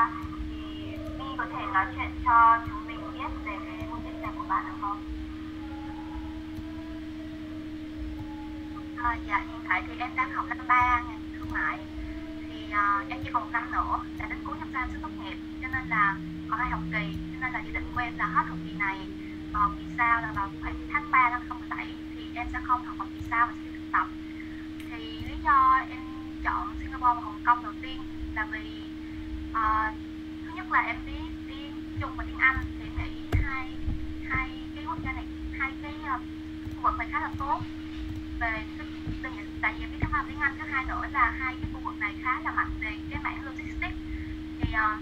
Thì Vi có thể nói chuyện cho chúng mình biết về cái mục đích này của bạn được không? À, dạ hiện tại thì em đang học năm ba ngành thương mại. Thì à, em chỉ còn năm nữa là đến cuối năm ba em sẽ tốt nghiệp cho nên là có hai học kỳ cho nên là dự định của em là hết học kỳ này và học kỳ sau là vào khoảng tháng 3 năm 2017 thì em sẽ không học học kỳ sau và sẽ thực tập. Thì lý do em chọn Singapore và Hồng Kông đầu tiên là vì uh, thứ nhất là em biết tiếng Trung và tiếng Anh thì em nghĩ hai hai cái quốc gia này hai cái uh, khu vực này khá là tốt. Về tại vì em biết các tiếng Anh thứ hai nữa là hai cái khu vực này khá là mạnh về cái mảng logistics. Thì uh,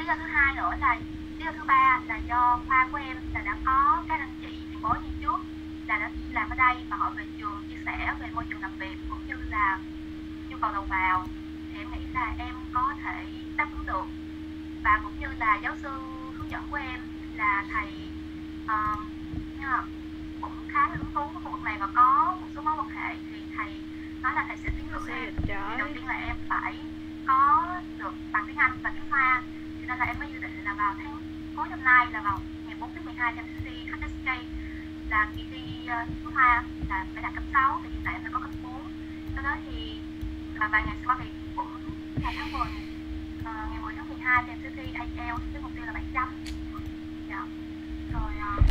lý do thứ hai nữa là lý do thứ ba là do khoa của em là đã có các anh chị tiền bối như trước là đã làm ở đây và họ về trường chia sẻ về môi trường làm việc cũng như là nhu cầu đầu vào. Thì em nghĩ là em có thể đáp ứng được. Và cũng như là giáo sư hướng dẫn của em là thầy mà cũng khá là hứng thú với khu vực này và có một số mối quan hệ thì thầy nói là thầy sẽ tiến cử em. Thì đầu tiên là em phải có được bằng tiếng Anh và tiếng Hoa nên là em mới dự định là vào tháng cuối năm nay là vào ngày 4 tháng 12 em thi HSK là kỳ thi ờ, thứ hai là phải đạt cấp 6 thì hiện tại em đã có cấp 4 sau đó thì và vài ngày sau thì cũng ờ, ngày tháng 10 uh, ngày 10 tháng 12 thì em sẽ thi IELTS với mục tiêu là 700 dạ. rồi uh,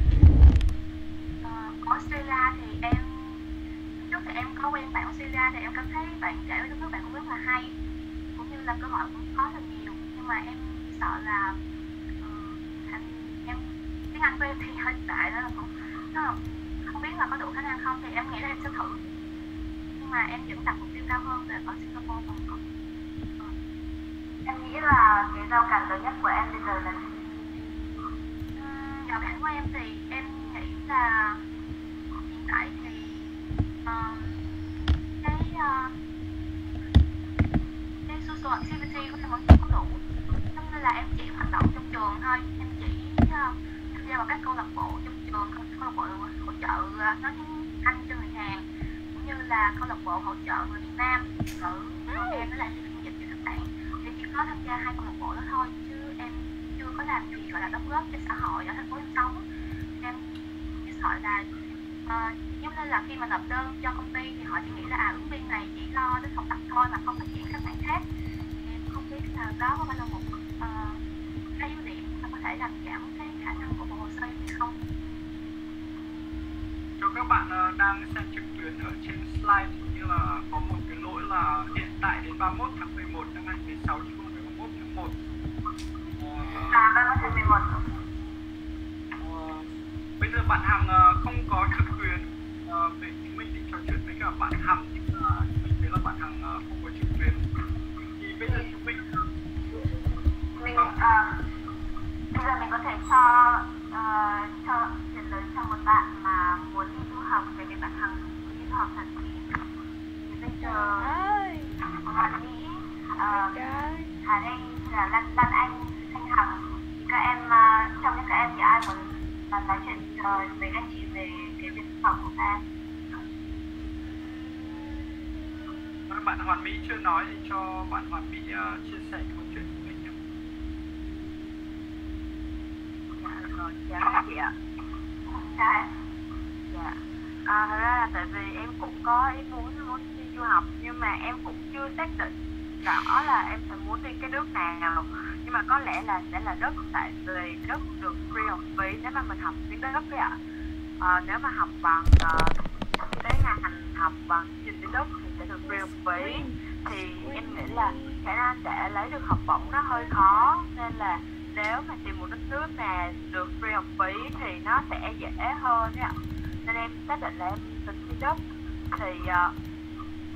uh, Australia thì em trước thì em có quen bạn Australia thì em cảm thấy bạn kể với đất nước bạn cũng rất là hay. Cũng như là cơ hội cũng có là nhiều. Nhưng mà em sợ là ờ, ừm, anh em tiếng Anh của em thì hơi tệ đó là cũng nó là không biết là có đủ khả năng không thì em nghĩ là em sẽ thử nhưng mà em vẫn đặt mục tiêu cao hơn để ở Singapore và Hồng ờ, Em nghĩ là cái rào cản lớn nhất của em bây giờ là gì? Ừm, Rào cản của em thì em nghĩ là hiện tại thì ờ, cái uh, cái social activity của em vẫn chưa có đủ cho nên là em chỉ hoạt động trong trường thôi. Em chỉ ờ, tham gia vào các câu lạc bộ trong trường câu lạc bộ hỗ trợ ờ, nói tiếng Anh cho người Hàn cũng như là câu lạc bộ hỗ trợ người Việt Nam. Ở còn em với lại phiên dịch cho các bạn thì chỉ có tham gia hai câu lạc bộ đó thôi chứ em chưa có làm gì gọi là đóng góp cho xã hội ở thành phố em sống em chỉ sợ là uh, giống như là khi mà nộp đơn cho công ty thì họ chỉ nghĩ là à ứng viên này chỉ lo đến học tập thôi mà không phát triển các bạn khác. Em không biết là đó có phải là một ờ, cái ưu điểm mà có thể làm giảm cái khả năng của bộ hồ sơ hay không? Cho các bạn ờ, đang xem trực tuyến ở trên slide như là có một cái lỗi là hiện tại đến 31 tháng 11 năm 2016 chứ không phải 31 tháng 1 Ờ, À, 31 tháng 11 Ờ, bây giờ bạn Hằng ờ, không có trực tuyến ờ, để chúng mình định trò chuyện với cả bạn Hằng nhưng mà mình thấy là bạn Hằng ờ, không có trực tuyến thì bây giờ chúng mình mình à, bây giờ mình có thể cho ờ, cho chuyển lời cho một bạn mà muốn đi du học về cái bạn hằng đi du học thạc sĩ thì bây giờ ơi! Hoàn mỹ trời! Hà Đinh là Lan Lan Anh Thanh Hằng. Thì các em ờ, trong những các em thì ai muốn ờ, nói chuyện ờ, với anh chị về cái việc du học của các em? Các bạn Hoàn Mỹ chưa nói thì cho bạn Hoàn Mỹ ờ, chia sẻ câu chuyện của mình nhé. Dạ các chị ạ. dạ Dạ. À, thật ra là tại vì em cũng có ý muốn muốn đi du học nhưng mà em cũng chưa xác định rõ là em sẽ muốn đi cái nước nào nhưng mà có lẽ là sẽ là đất tại vì đất được free học phí nếu mà mình học tiếng đất đấy ạ à, nếu mà học bằng uh, cái ngành học bằng trình tiếng đất thì sẽ được free học phí thì em nghĩ là khả năng để lấy được học bổng nó hơi khó nên là nếu mà tìm một đất nước nào được free học phí thì nó sẽ dễ hơn ạ. Nên em xác định là em tính đi đất thì ờ,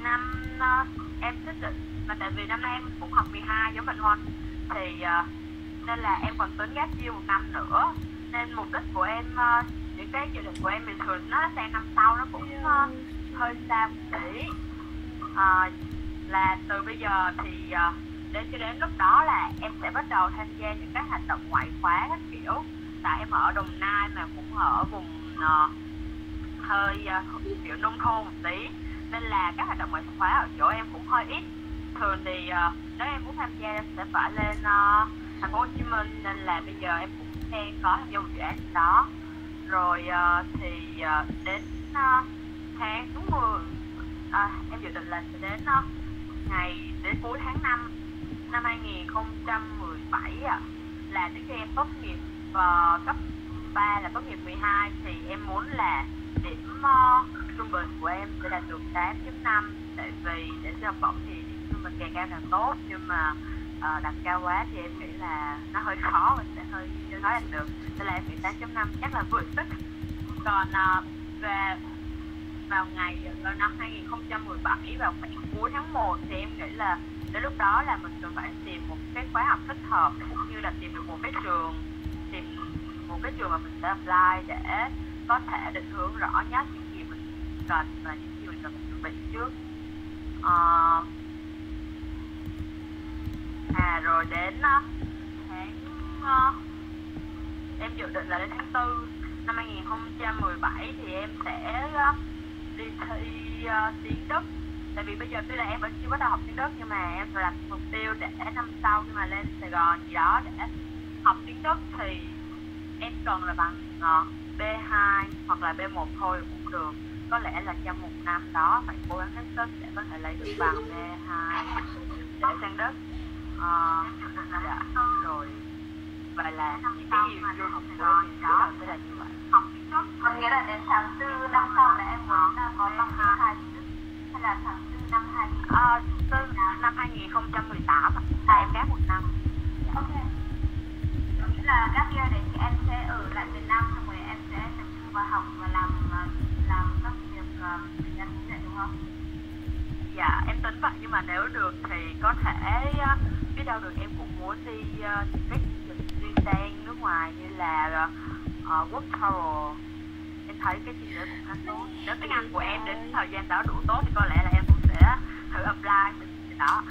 năm ờ, em xác định mà tại vì năm nay em cũng học 12 giống bạn Huân thì ờ, nên là em còn tính gap year một năm nữa. Nên mục đích của em ờ, những cái dự định của em bình thường nó sang năm sau nó cũng ờ, hơi xa một tí. Ờ, là từ bây giờ thì ờ, để cho đến lúc đó là em sẽ bắt đầu tham gia những cái hoạt động ngoại khóa các kiểu. Tại em ở Đồng Nai mà cũng ở vùng uh, hơi uh, kiểu nông thôn một tí. Nên là các hoạt động ngoại khóa ở chỗ em cũng hơi ít. Thường thì uh, nếu em muốn tham gia em sẽ phải lên uh, thành phố Hồ Chí Minh. Nên là bây giờ em cũng đang có tham gia một dự án đó. Rồi uh, thì uh, đến uh, tháng 10 à, em dự định là sẽ đến uh, ngày đến cuối tháng 5 năm. 2017 ạ. Là trước khi em tốt nghiệp uh, cấp 3 là tốt nghiệp 12 thì em muốn là điểm ờ, trung bình của em sẽ đạt được 8.5 tại vì để xin học bổng thì điểm trung bình càng cao càng tốt nhưng mà uh, đặt cao quá thì em nghĩ là nó hơi khó mình sẽ hơi chưa nói anh được. Nên là em nghĩ 8.5 chắc là vượt sức. Còn uh, về vào ngày vào năm 2017 vào khoảng cuối tháng 1 thì em nghĩ là đến lúc đó là mình cần phải tìm một cái khóa học thích hợp cũng như là tìm được một cái trường tìm một cái trường mà mình sẽ apply để có thể định hướng rõ nhất những gì mình cần và những gì mình cần chuẩn bị trước. Uh, à rồi đến uh, tháng uh, em dự định là đến tháng 4 năm 2017 thì em sẽ uh, đi thi uh, tiếng Đức tại vì bây giờ tuy là em vẫn chưa bắt đầu học tiếng Đức nhưng mà em phải đặt mục tiêu để năm sau khi mà lên Sài Gòn gì đó để học tiếng Đức thì em cần là bằng uh, B2 hoặc là B1 thôi cũng được. Có lẽ là trong một năm đó phải cố gắng hết sức để có thể lấy được bằng B2 để sang Đức. Uh, dạ, rồi. Vậy là những cái gì vô học của em sẽ là như vậy. học tiếng Đức. Có nghĩa là đến tháng 4 năm sau là em muốn là có bằng B2 tiếng Đức hay là tháng 4 năm 2000 uh, năm 2018 là em gác một năm. Ok. Có nghĩa là gap year đấy thì em sẽ ở lại Việt Nam xong rồi em sẽ tập trung vào học và làm làm các việc uh, nhân vậy đúng không? dạ em tính vậy nhưng mà nếu được thì có thể uh, biết đâu được em cũng muốn đi uh, cái chương trình đi sang nước ngoài như là uh, work travel thấy cái gì đó cũng khá tốt nếu tiếng Anh của em đến thời gian đó đủ tốt thì có lẽ là em cũng sẽ thử apply mình cái đó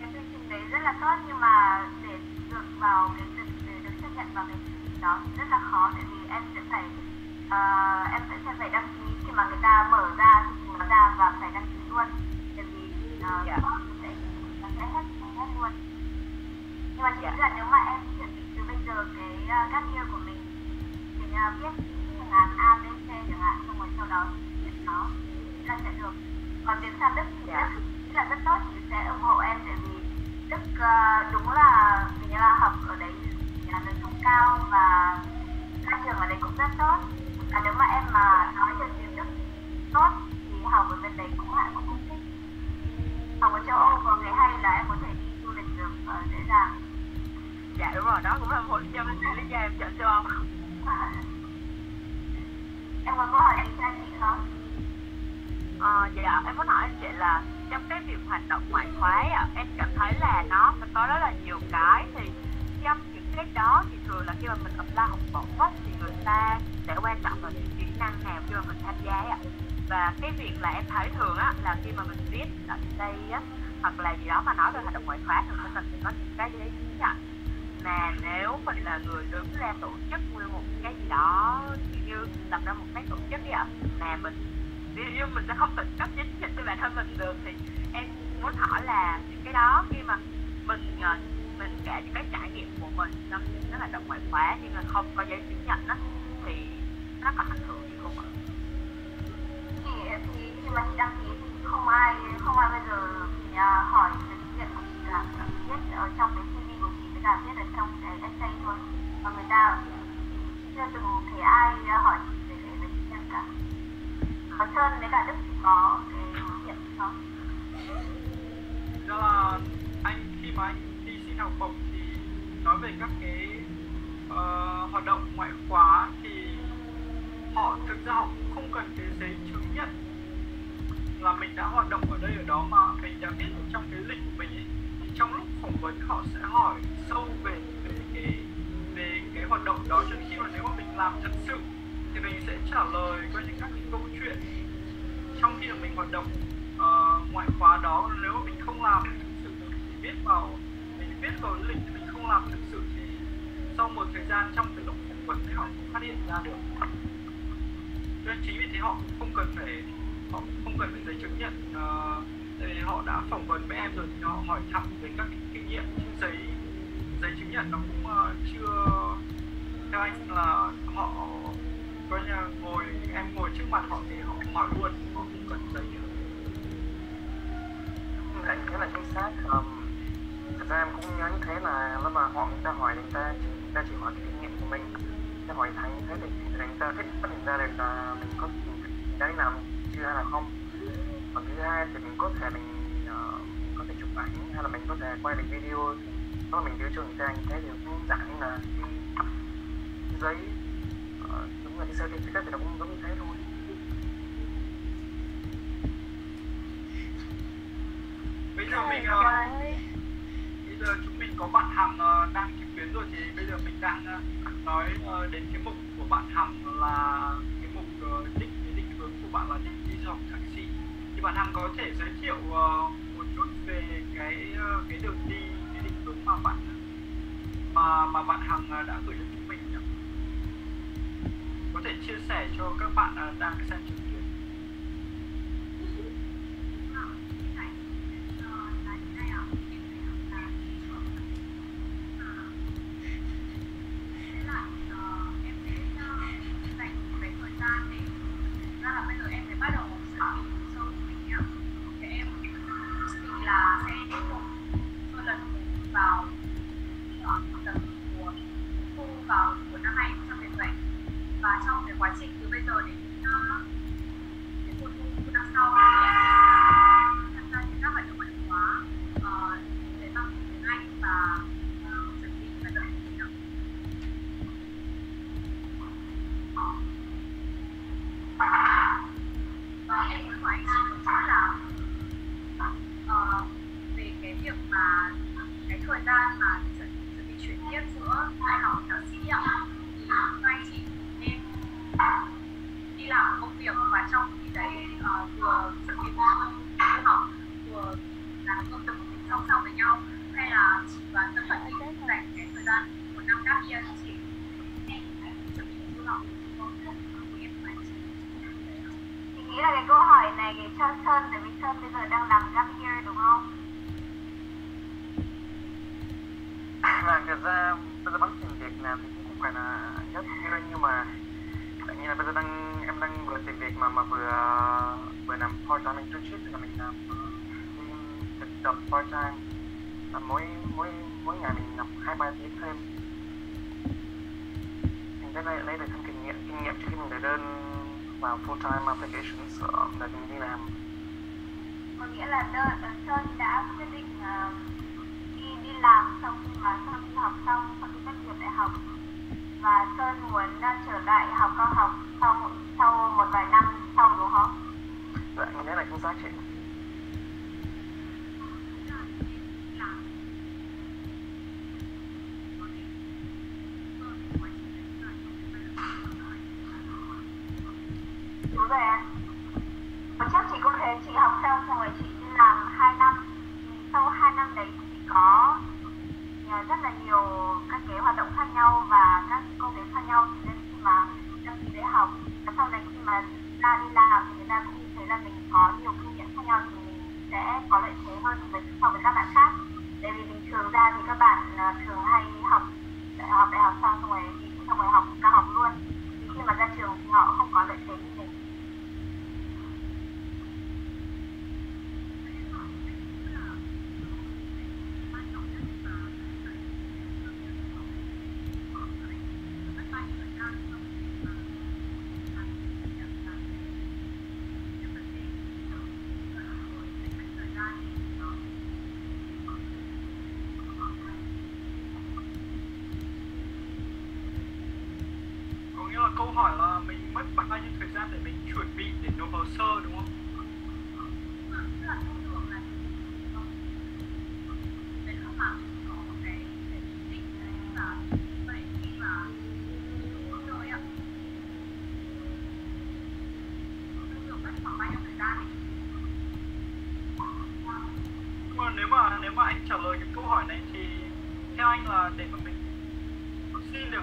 Cái chương trình đấy rất là tốt nhưng mà để được vào cái được để được chấp nhận vào cái chương trình đó thì rất là khó tại vì em sẽ phải uh, em sẽ phải đăng ký khi mà người ta mở ra trình nó ra và phải đăng ký luôn tại vì uh, Dạ. sẽ sẽ hết hết luôn nhưng mà chỉ Dạ. là nếu mà em chuẩn bị từ bây giờ cái uh, gap year của mình thì uh, viết phương án A, C chẳng hạn xong rồi sau đó chuyển nó thì là sẽ được còn việc sang Đức thì yeah. Đức nghĩ là rất tốt thì sẽ ủng hộ em tại vì Đức uh, đúng là vì là học ở đấy là nơi cũng cao và các trường ở đấy cũng rất tốt và nếu mà em mà nói được tiếng Đức tốt thì học ở bên đấy cũng lại cũng không thích học ở châu Âu có cái hay là em có thể đi du lịch được uh, dễ dàng dạ đúng rồi đó cũng là một trong những lý do em chọn châu Âu em có câu hỏi gì cho chị không? Ờ, dạ em muốn hỏi anh chị là trong cái việc hoạt động ngoại khóa á, em cảm thấy là nó có rất là nhiều cái thì trong những cái đó thì thường là khi mà mình apply học bổng á, thì người ta sẽ quan trọng là những kỹ năng nào khi mà mình tham gia á. và cái việc là em thấy thường á là khi mà mình viết ở đây á hoặc là gì đó mà nói về hoạt động ngoại khóa thì mình cần phải có những cái giấy chứng nhận mà nếu mình là người đứng ra tổ chức nguyên một cái gì đó như lập ra một cái tổ chức đi ạ mà mình, ví dụ mình sẽ không tự cấp chính chứng cho bản thân mình được thì em muốn hỏi là những cái đó khi mà mình ờ, mình kể những cái trải nghiệm của mình trong những cái hoạt động ngoại khóa nhưng mà không có giấy chứng nhận đó thì nó có ảnh hưởng gì không ạ? thì thì khi mà chị đăng ký thì không ai không ai bây giờ thì hỏi về chứng nghiệm của chị là viết ở trong cái CV của chị với cả viết ở trong cái essay thôi và người ta chưa từng thấy ai à, hỏi chị về lễ về kinh nhân cả có sơn với cả đức thì có cái kinh nghiệm không đó là anh khi mà anh đi xin học bổng thì nói về các cái uh, hoạt động ngoại khóa thì họ thực ra họ cũng không cần cái giấy chứng nhận là mình đã hoạt động ở đây ở đó mà mình đã biết trong cái lịch của mình ấy. thì trong lúc phỏng vấn họ sẽ hỏi sâu về về cái về cái hoạt động đó cho nên khi mà nếu mà mình làm thật sự thì mình sẽ trả lời qua những các cái câu chuyện. Trong khi mà mình hoạt động uh, ngoại khóa đó nếu mà mình không làm thực sự mình chỉ vào mình biết vào lịch thì mình không làm thực sự thì sau một thời gian trong cái lúc phỏng vấn thì họ cũng phát hiện ra được. Cho nên chính vì thế họ cũng không cần phải họ cũng không cần phải giấy chứng nhận ờ, uh, thì họ đã phỏng vấn với em rồi thì họ hỏi thẳng về các kinh nghiệm giấy giấy chứng nhận nó cũng uh, chưa các anh là họ coi như ngồi em ngồi trước mặt họ thì họ hỏi luôn họ không cần giấy anh thấy là chính xác um, thật ra em cũng nhớ như thế là lúc mà họ người ta hỏi người ta người ta chỉ hỏi cái kinh nghiệm của mình ta hỏi thằng thế thì người ta thích phát hiện ra được là mình có đang làm chưa hay là không. Và thứ hai thì mình có thể mình uh, có thể chụp ảnh hay là mình có thể quay được video. Đó mình đưa cho người ta anh thấy thì cũng dạng là giấy. Ờ, đúng là cái certificate thì nó cũng giống như thế thôi. Bây giờ mình ờ, bây giờ chúng mình có bạn hằng ờ, đang kiếm tuyến rồi thì bây giờ mình đang nói đến cái mục của bạn hằng là cái mục định cái định hướng của bạn là định đi học thạc sĩ. Thì bạn hằng có thể giới thiệu một chút về cái cái đường đi cái định hướng mà bạn mà mà bạn hằng đã gửi cho chia sẻ cho các bạn à, đang xem chương nè một chắc chị có thể chị học xong xong rồi chị đi làm 2 năm. Sau 2 năm đấy chị có rất là nhiều các cái hoạt động khác nhau và các công việc khác nhau. Thì nên khi mà đăng ký đại học và sau này khi mà ra đi làm thì người ta cũng thấy là mình có nhiều kinh nghiệm khác nhau thì mình sẽ có lợi thế hơn với so với các bạn khác. Tại vì bình thường ra thì các bạn à, thường hay học đại học đại học xong rồi đi xong rồi học cao học luôn. Thì khi mà ra trường thì họ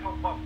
Michael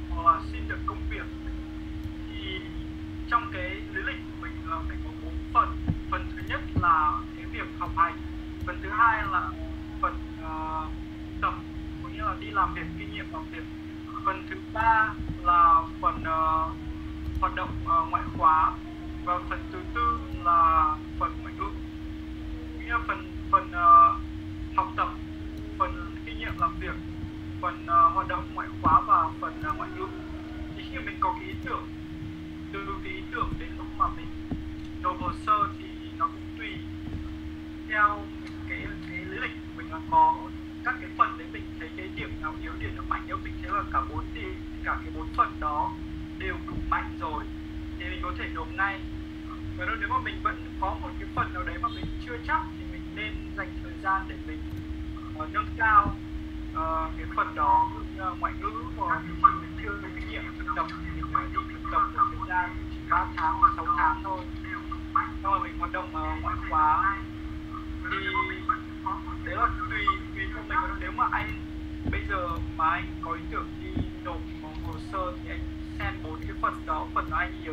到本 vẫn nói như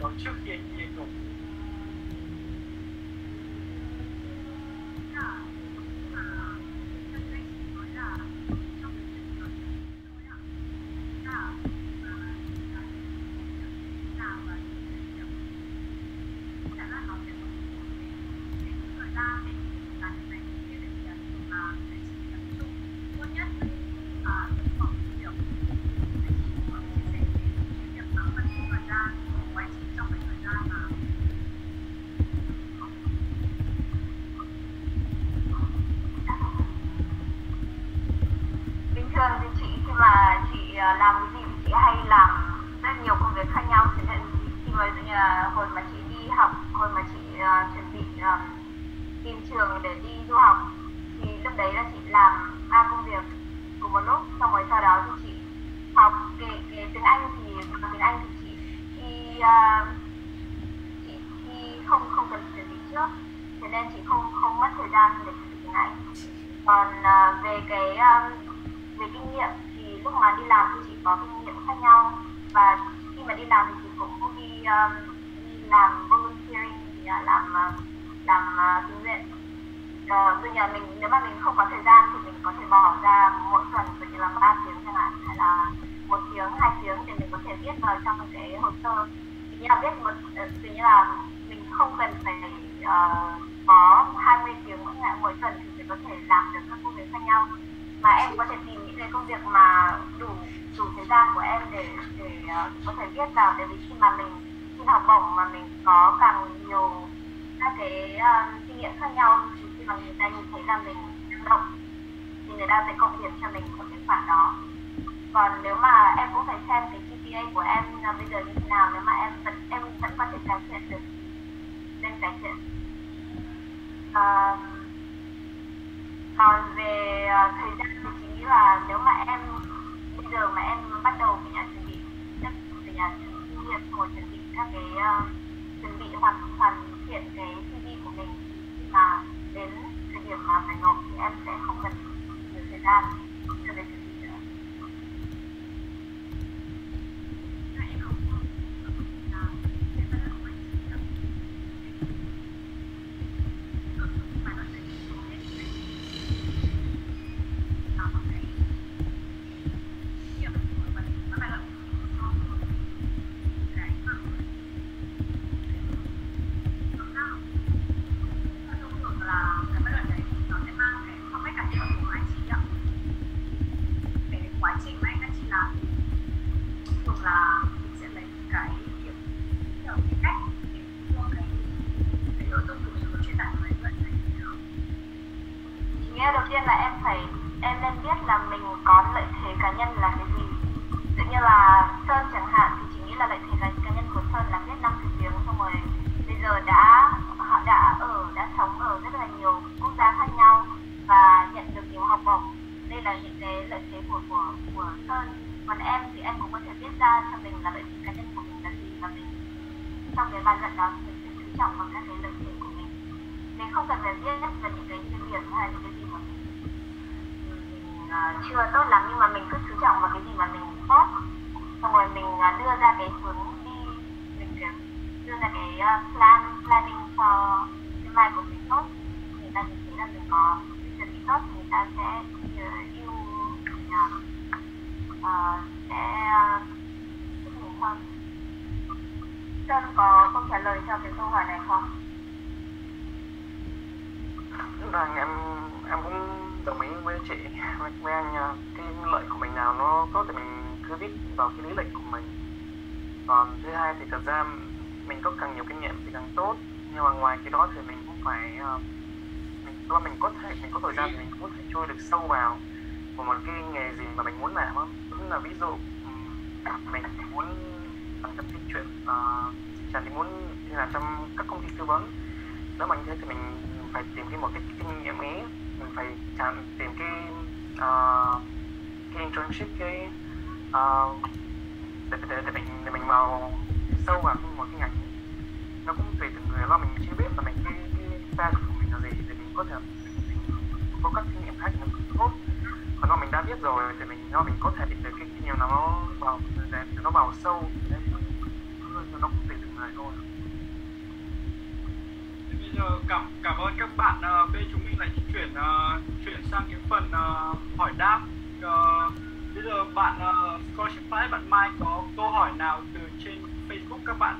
到秋天 thế.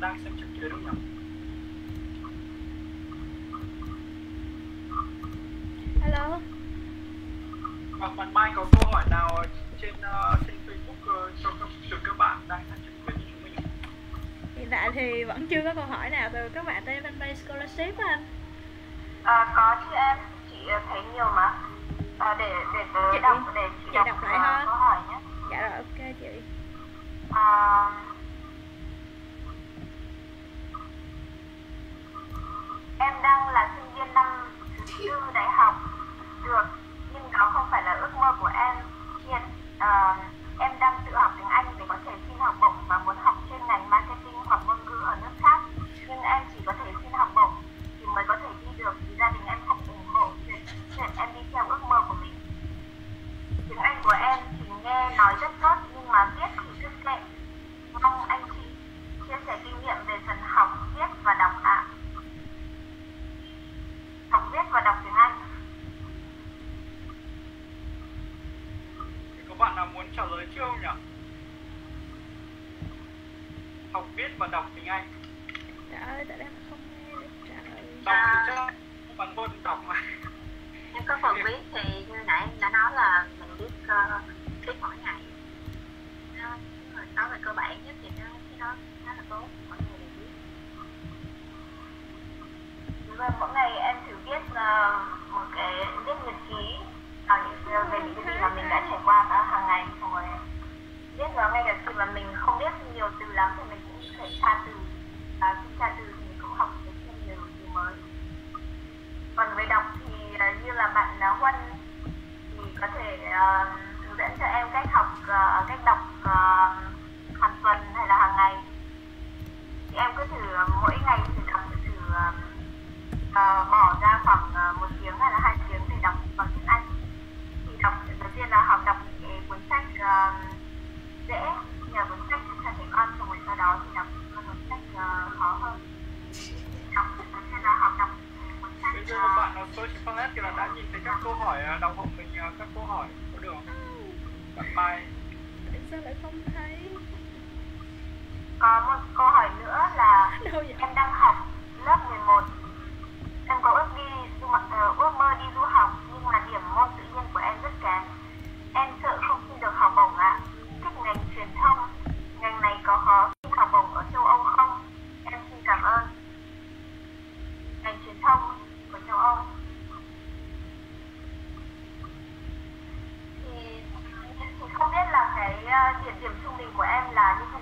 tác xem trò chơi đúng không? Hello. Vâng, Và phần Mai có câu hỏi nào trên uh, trên Facebook uh, cho các từ các bạn đang tham dự với chúng mình? Hiện tại thì vẫn chưa có câu hỏi nào từ các bạn trên fanpage Bay Scholarship anh. À, có chứ em. Chị ờ, thấy nhiều mà. À, để để tớ chị, đọc để chị, chị đọc, đọc lại uh, ha. câu hỏi nhé. Dạ rồi ok chị. À, And now. hiện điểm trung bình của em là như thế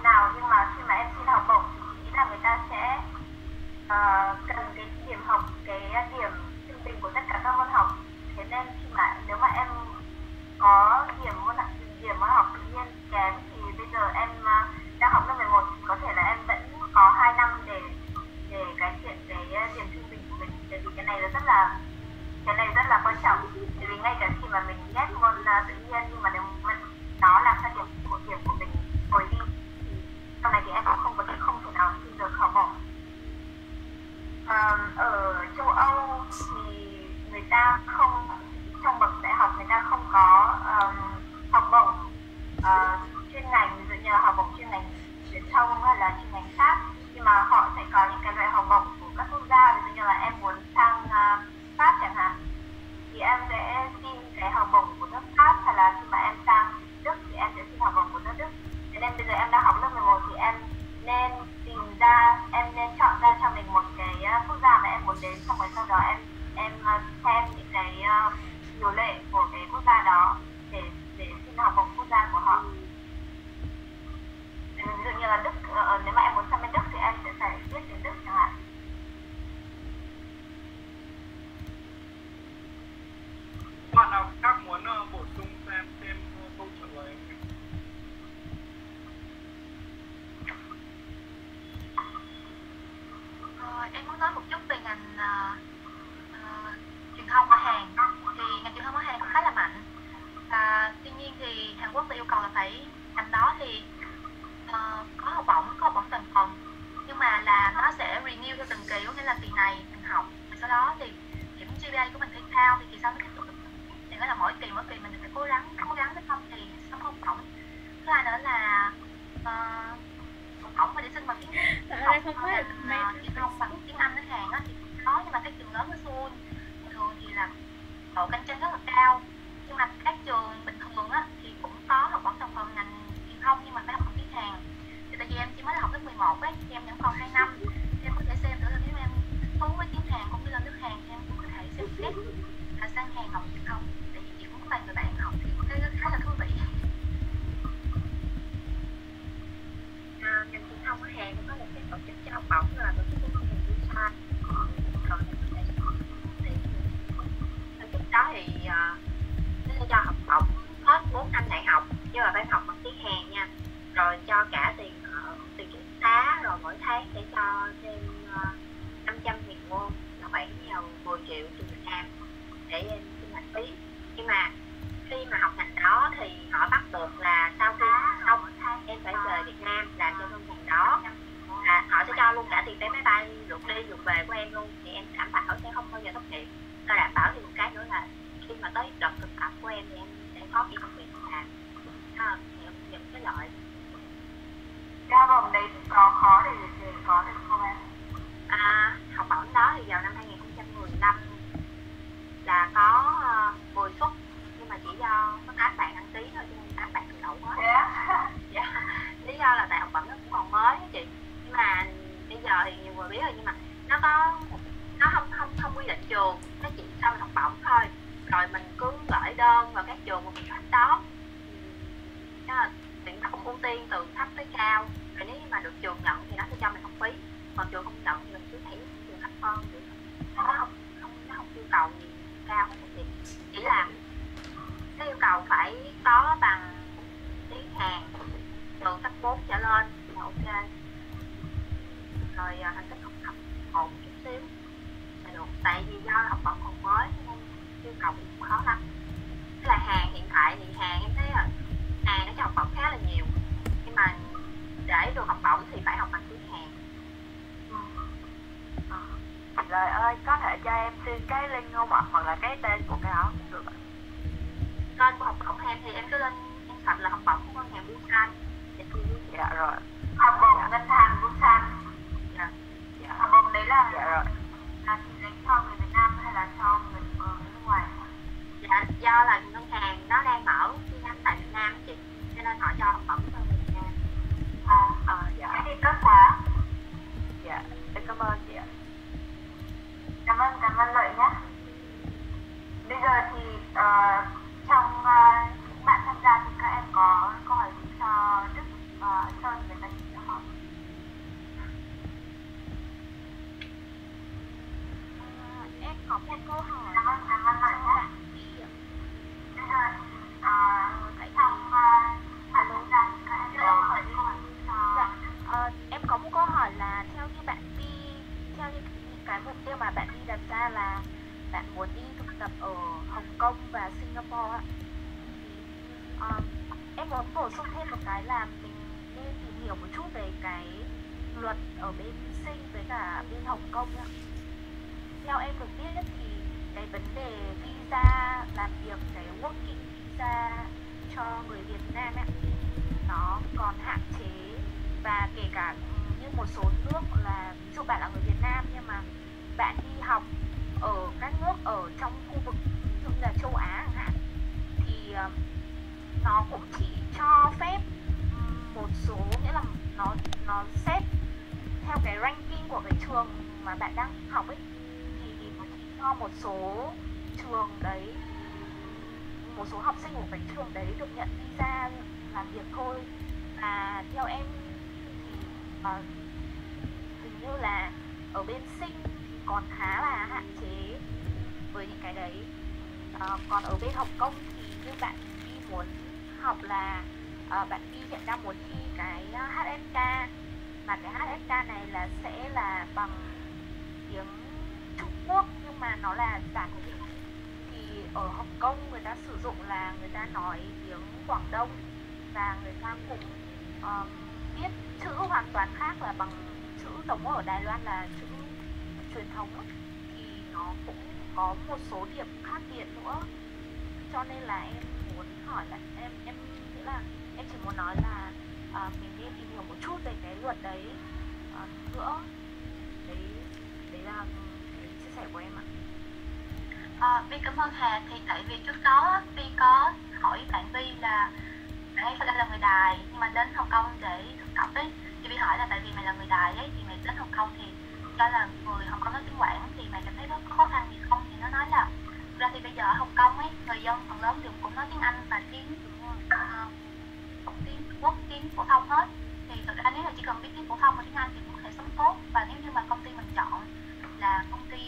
cho cả tiền ở tiền ký xá rồi mỗi tháng sẽ cho thêm ờ, năm trăm nghìn won. Là khoảng nhiều 10 triệu tiền Việt Nam để em xin học phí. Nhưng mà khi mà học ngành đó thì họ bắt được là sau khi xong em phải về Việt Nam làm cho ngân hàng đó. Là họ sẽ cho luôn cả tiền vé máy bay lượt đi, lượt về của em luôn. Thì em đảm bảo sẽ không bao giờ thất nghiệp. Và đảm bảo thì một cái nữa là khi mà tới đợt thực tập của em thì em sẽ có cái công việc làm à, những, những cái lợi cái học bổng đấy có khó để để có được không em à, học bổng đó thì vào năm 2015 là có uh, 10 suất nhưng mà chỉ do có các bạn đăng ký thôi cho nên các bạn từ đầu hết thế á dạ lý do là tại học bổng nó cũng còn mới á chị nhưng mà bây giờ thì nhiều người biết rồi, nhưng mà nó có, nó không không không quy định trường. Nó chỉ cho mình học bổng thôi. Rồi mình cứ gửi đơn vào các trường mà mình thích đó. Thế là tuyển nó ưu tiên từ thấp tới cao. Rồi nếu như mà được trường nhận thì nó sẽ cho mình học phí. Còn trường không nhận thì mình cứ thấy trường thấp hơn. Nó không không, nó không yêu cầu gì cao không có chỉ là cái yêu cầu phải có bằng tiếng Hàn từ cấp 4 trở lên. Là ok. Rồi à, thành tích học tập ổn chút xíu là được tại vì do học bổng còn mới nên yêu cầu cũng khó lắm. Với lại Hàn hiện tại thì Hàn em thấy là Hàn nó cho học bổng khá là nhiều nhưng mà để được học bổng thì phải học bằng tiếng Hàn. Rồi ơi có thể cho em xin cái link không ạ hoặc là cái tên của cái đó cũng được ạ. Tên của học bổng em thì em cứ lên em search là học bổng của ngân hàng Busan dạ rồi học bổng ngân hàng Busan dạ học bổng đấy là dạ rồi là chỉ dành cho người Việt Nam hay là cho người ờ, nước ngoài dạ do là ngân hàng nó đang mở chi nhánh tại Việt Nam chị cho nên họ cho học bổng cho Việt Nam à, à dạ. Cái gì kết quả dạ em cảm ơn chị ạ. Cảm ơn cảm ơn lợi nhé bây giờ thì ờ, trong ờ, những bạn tham gia thì các em có câu hỏi gì cho Đức và Sơn về tài chính không? em có một câu hỏi Cảm ơn cảm ơn lợi nhé. chị Bây giờ thì ờ, trong ờ, bạn tham gia thì các em có câu hỏi gì cho Dạ, ờ, em có một câu hỏi là theo như bạn đi theo như những cái mục tiêu mà bạn đi đặt ra là bạn muốn đi thực tập ở Hồng Kông và Singapore. Thì um, em muốn bổ sung thêm một cái là mình nên tìm hiểu một chút về cái luật ở bên Sinh với cả bên Hồng Kông nhá. Theo em được biết thì cái vấn đề visa làm việc cái working visa cho người Việt Nam ấy, nó còn hạn chế và kể cả như một số nước là ví dụ bạn là người Việt Nam nhưng mà bạn đi học ở các nước ở trong khu vực như là châu Á chẳng hạn thì ờ, nó cũng chỉ cho phép một số nghĩa là nó nó xếp theo cái ranking của cái trường mà bạn đang học ấy thì nó chỉ cho một số trường đấy một số học sinh của cái trường đấy được nhận visa làm việc thôi. Và theo em thì uh, hình như là ở bên sinh còn khá là hạn chế với những cái đấy. À, còn ở bên Hồng Kông thì như bạn đi muốn học là à, bạn đi hiện đang muốn thi cái ờ, HSK mà cái HSK này là sẽ là bằng tiếng Trung Quốc nhưng mà nó là giả của Mỹ. Thì ở Hồng Kông người ta sử dụng là người ta nói tiếng Quảng Đông và người ta cũng um, viết chữ hoàn toàn khác là bằng chữ giống ở Đài Loan là chữ truyền thống ấy. thì nó cũng có một số điểm khác biệt nữa. Cho nên là em muốn hỏi là em em nghĩ là em chỉ muốn nói là à, mình nên tìm hiểu một chút về cái luật đấy à, nữa. Đấy đấy là cái chia sẻ của em ạ. À, Vi cảm ơn Hà thì tại vì trước đó Vi có hỏi bạn Vi là bạn ấy phải là người Đài nhưng mà đến Hồng Kông để thực tập ấy. Thì Vi hỏi là tại vì mày là người Đài ấy thì mày đến Hồng Kông thì cho là người Hồng Kông nói tiếng Quảng thì mày cảm thấy có khó khăn gì không? Thì nó nói là ra thì bây giờ ở Hồng Kông ấy người dân phần lớn đều cũng nói tiếng Anh và tiếng uh, tiếng quốc tiếng phổ thông hết. Thì thực ra nếu là chỉ cần biết tiếng phổ thông và tiếng Anh thì cũng có thể sống tốt. Và nếu như mà công ty mình chọn là công ty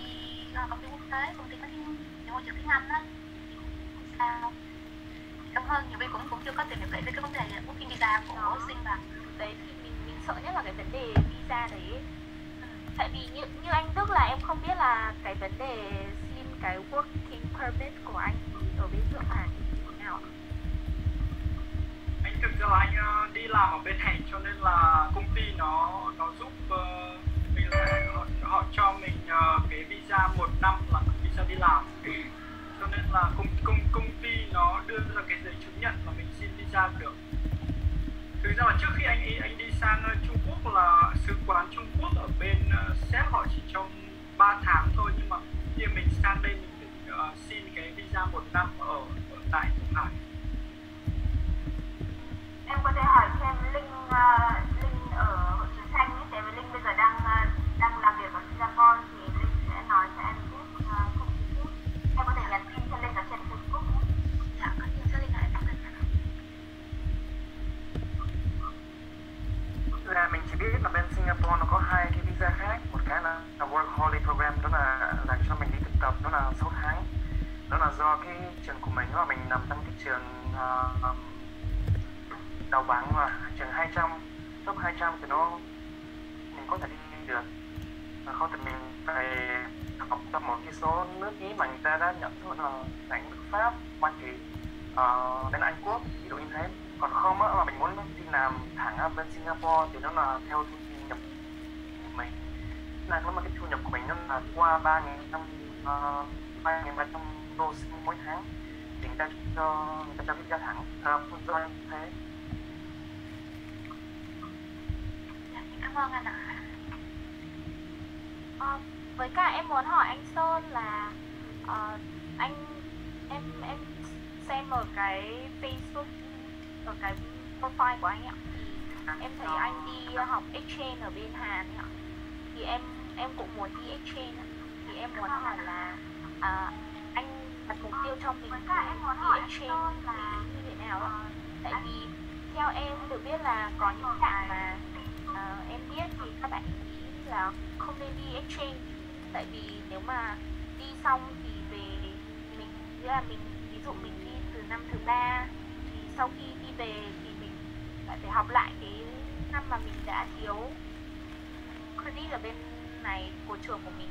uh, công ty quốc tế công ty có tiếng môi trường tiếng Anh á thì cũng không sao. Cảm ơn nhiều Vi cũng cũng chưa có tìm hiểu kỹ về cái vấn đề working visa của Sinh và đấy thì mình mình sợ nhất là cái vấn đề visa đấy. ấy tại vì như như anh Đức là em không biết là cái vấn đề xin cái working permit của anh ở bên Thượng Hải như thế nào anh thực ra là anh ờ, đi làm ở bên này cho nên là công ty nó nó giúp uh, mình là họ, họ cho mình uh, cái visa một năm là visa đi làm. Cho nên là công công công ty nó đưa ra cái giấy chứng nhận mà mình xin visa được. Thực ra là trước khi anh ý ba nghìn năm ba nghìn ba trăm đô mỗi tháng thì người ta cho người ta cho visa thẳng. Uh, do như thế. Dạ cảm ơn anh ạ. Ờ, với cả em muốn hỏi anh Sơn là ờ, anh em em xem ở cái Facebook ở cái profile của anh ạ. Thì em thấy anh đi học exchange ở bên Hàn ạ. Thì em em cũng muốn đi exchange ạ. Thì em muốn hỏi là à, anh đặt mục tiêu cho mình thì đi exchange thì như thế nào ạ tại vì theo em được biết là có những bạn mà ờ, em biết thì các bạn nghĩ là không nên đi exchange. Tại vì nếu mà đi xong thì về mình nghĩa là mình ví dụ mình đi từ năm thứ ba thì sau khi đi về thì mình lại phải học lại cái năm mà mình đã thiếu credit ở bên này của trường của mình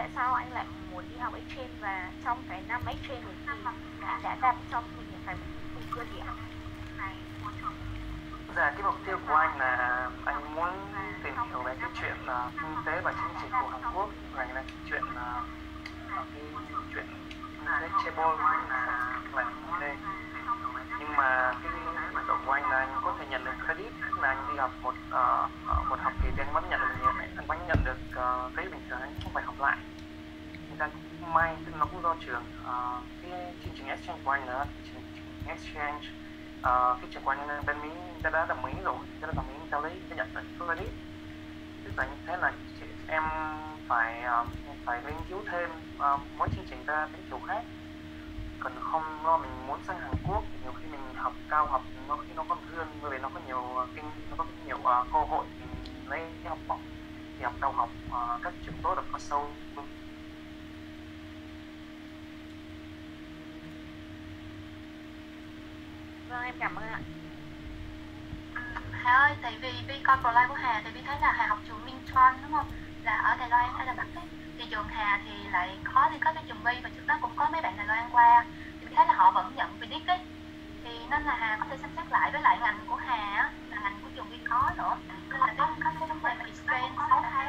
tại sao anh lại muốn đi học exchange và trong cái năm exchange đấy thì đã đã đặt trong mình những cái mục tiêu gì ạ? Dạ, cái mục tiêu của anh là anh muốn tìm hiểu về cái chuyện uh, kinh tế và chính trị của Hàn Quốc. Và là cái chuyện uh, cái chuyện kinh tế chaebol là là đây nhưng mà cái hoạt động của anh là anh có thể nhận được credit tức là anh đi học một uh, một học kỳ thì anh vẫn nhận được nhiều anh vẫn nhận được uh, cái bình thường anh không phải học lại người ta cũng may tức là nó cũng do trường uh, cái chương trình exchange ờ, của anh là chương trình exchange uh, cái trường quan bên Mỹ đã đã đồng ý rồi đã đồng ý tao lấy cái nhận được credit tức là như thế là chị, em phải uh, phải nghiên cứu thêm uh, mỗi chương trình ra đến kiểu khác. Còn không lo mình muốn sang Hàn Quốc thì nhiều khi mình học cao học nó khi nó còn hơn bởi vì nó có nhiều kinh nó có nhiều uh, cơ hội mình lấy cái học bổng thì học cao học uh, các trường tốt được có sâu. Vâng em cảm ơn ạ. Hà ơi, tại vì Vi coi profile của Hà thì Vi thấy là Hà học trường Minh Chuan đúng không? Là ở Đài Loan hay là Bắc ấy. Thì trường Hà thì lại khó đi có cái trường Vi và trước đó cũng có mấy bạn Đài Loan qua. Thì Vi thấy là họ vẫn nhận Vidic ấy. Thì nên là Hà có thể xem xét lại với lại ngành của Hà á, là ngành của trường Vi có nữa. Nên là Vi có cái vấn đề mà experience 6 tháng,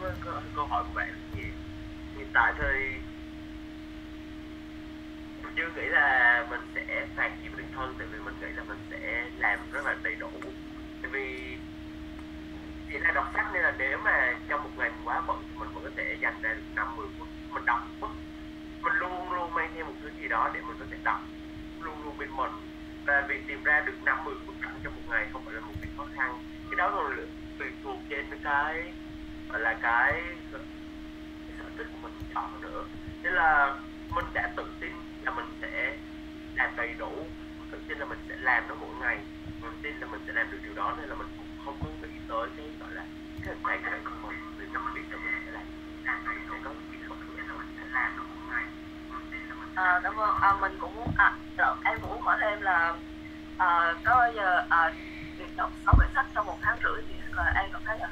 với câu, câu hỏi của bạn là gì hiện tại thì mình chưa nghĩ là mình sẽ phạt Diệp Đình Thân tại vì mình nghĩ là mình sẽ làm rất là đầy đủ tại vì chỉ là đọc sách nên là nếu mà trong một ngày mình quá bận thì mình vẫn có thể dành ra được năm mười phút mình đọc bất mình luôn luôn mang theo một thứ gì đó để mình có thể đọc luôn luôn bên mình và việc tìm ra được năm mười phút ảnh trong một ngày không phải là một việc khó khăn. Cái đó còn tùy thuộc trên cái là cái, sở thích của mình chọn nữa. Nên là mình đã tự tin là mình sẽ làm đầy đủ. Tự tin là mình sẽ làm nó mỗi ngày. Mình tin là mình sẽ làm được điều đó nên là mình cũng không có nghĩ tới cái gọi là cái tài sản của mình vì mình biết là mình sẽ mình không có nghĩ à, cảm ơn à, mình cũng muốn à, lộn, em cũng muốn hỏi thêm là à, có bao giờ à, việc đọc sáu quyển sách trong một tháng rưỡi thì là em cảm thấy là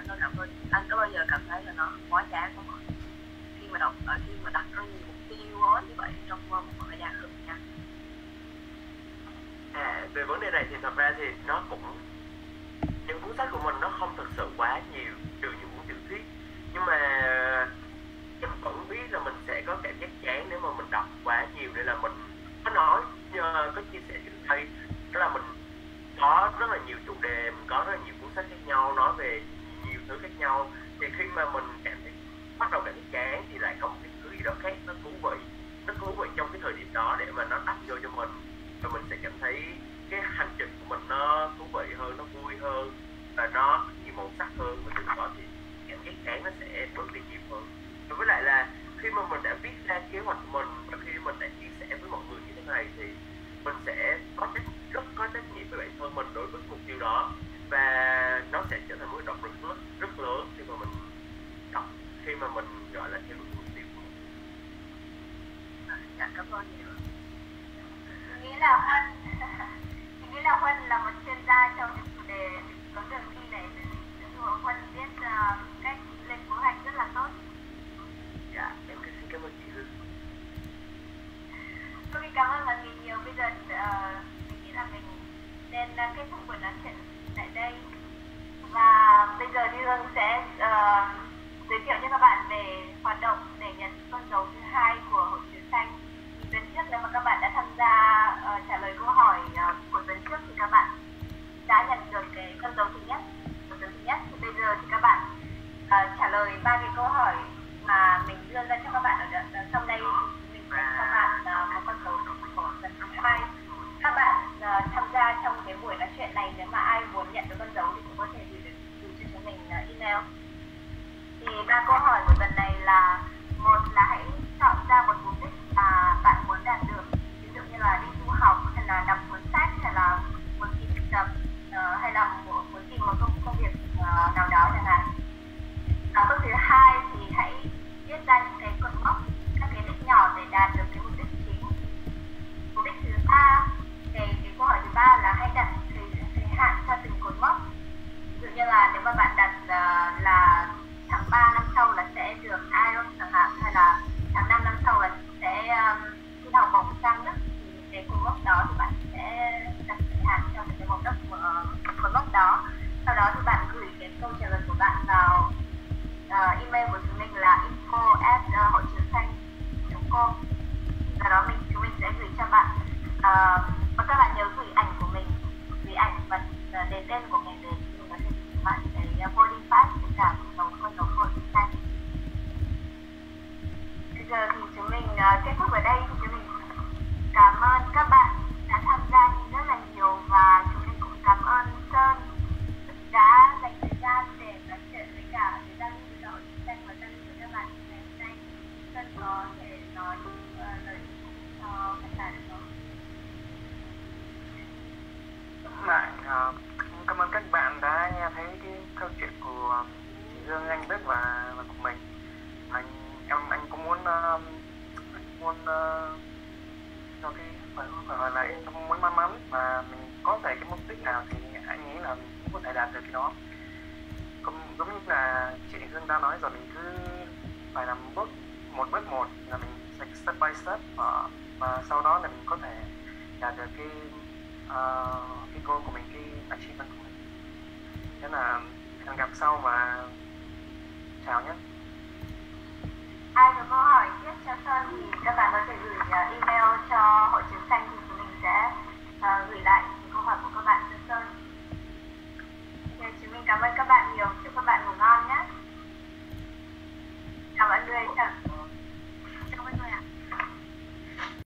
anh có cảm ơn anh có bao giờ cảm thấy là nó quá chán không ạ? Khi mà đọc ở khi mà đặt ra nhiều mục tiêu quá như vậy trong một thời gian cực nha à, về vấn đề này thì thật ra thì nó cũng những cuốn sách của mình nó không thực sự quá nhiều trừ những cuốn tiểu thuyết. Nhưng mà em vẫn biết là mình sẽ có cảm giác chán nếu mà mình đọc quá nhiều nên là mình có nói có chia sẻ trước đây đó là mình có rất là nhiều chủ đề mình có rất là nhiều nhau. Thì khi mà mình cảm thấy bắt đầu cảm thấy chán thì lại có một cái thứ gì đó khác. là Huân. Mình nghĩ là Huân là một chuyên gia trong những chủ đề có đường đi này. Huân biết uh, cách lên kế hoạch rất là tốt. Dạ, em xin cảm ơn chị Hương. Ok, cảm ơn mọi người nhiều. Bây giờ uh, mình nghĩ là mình nên uh, kết thúc buổi nói chuyện tại đây. Và bây giờ Như Hương sẽ uh,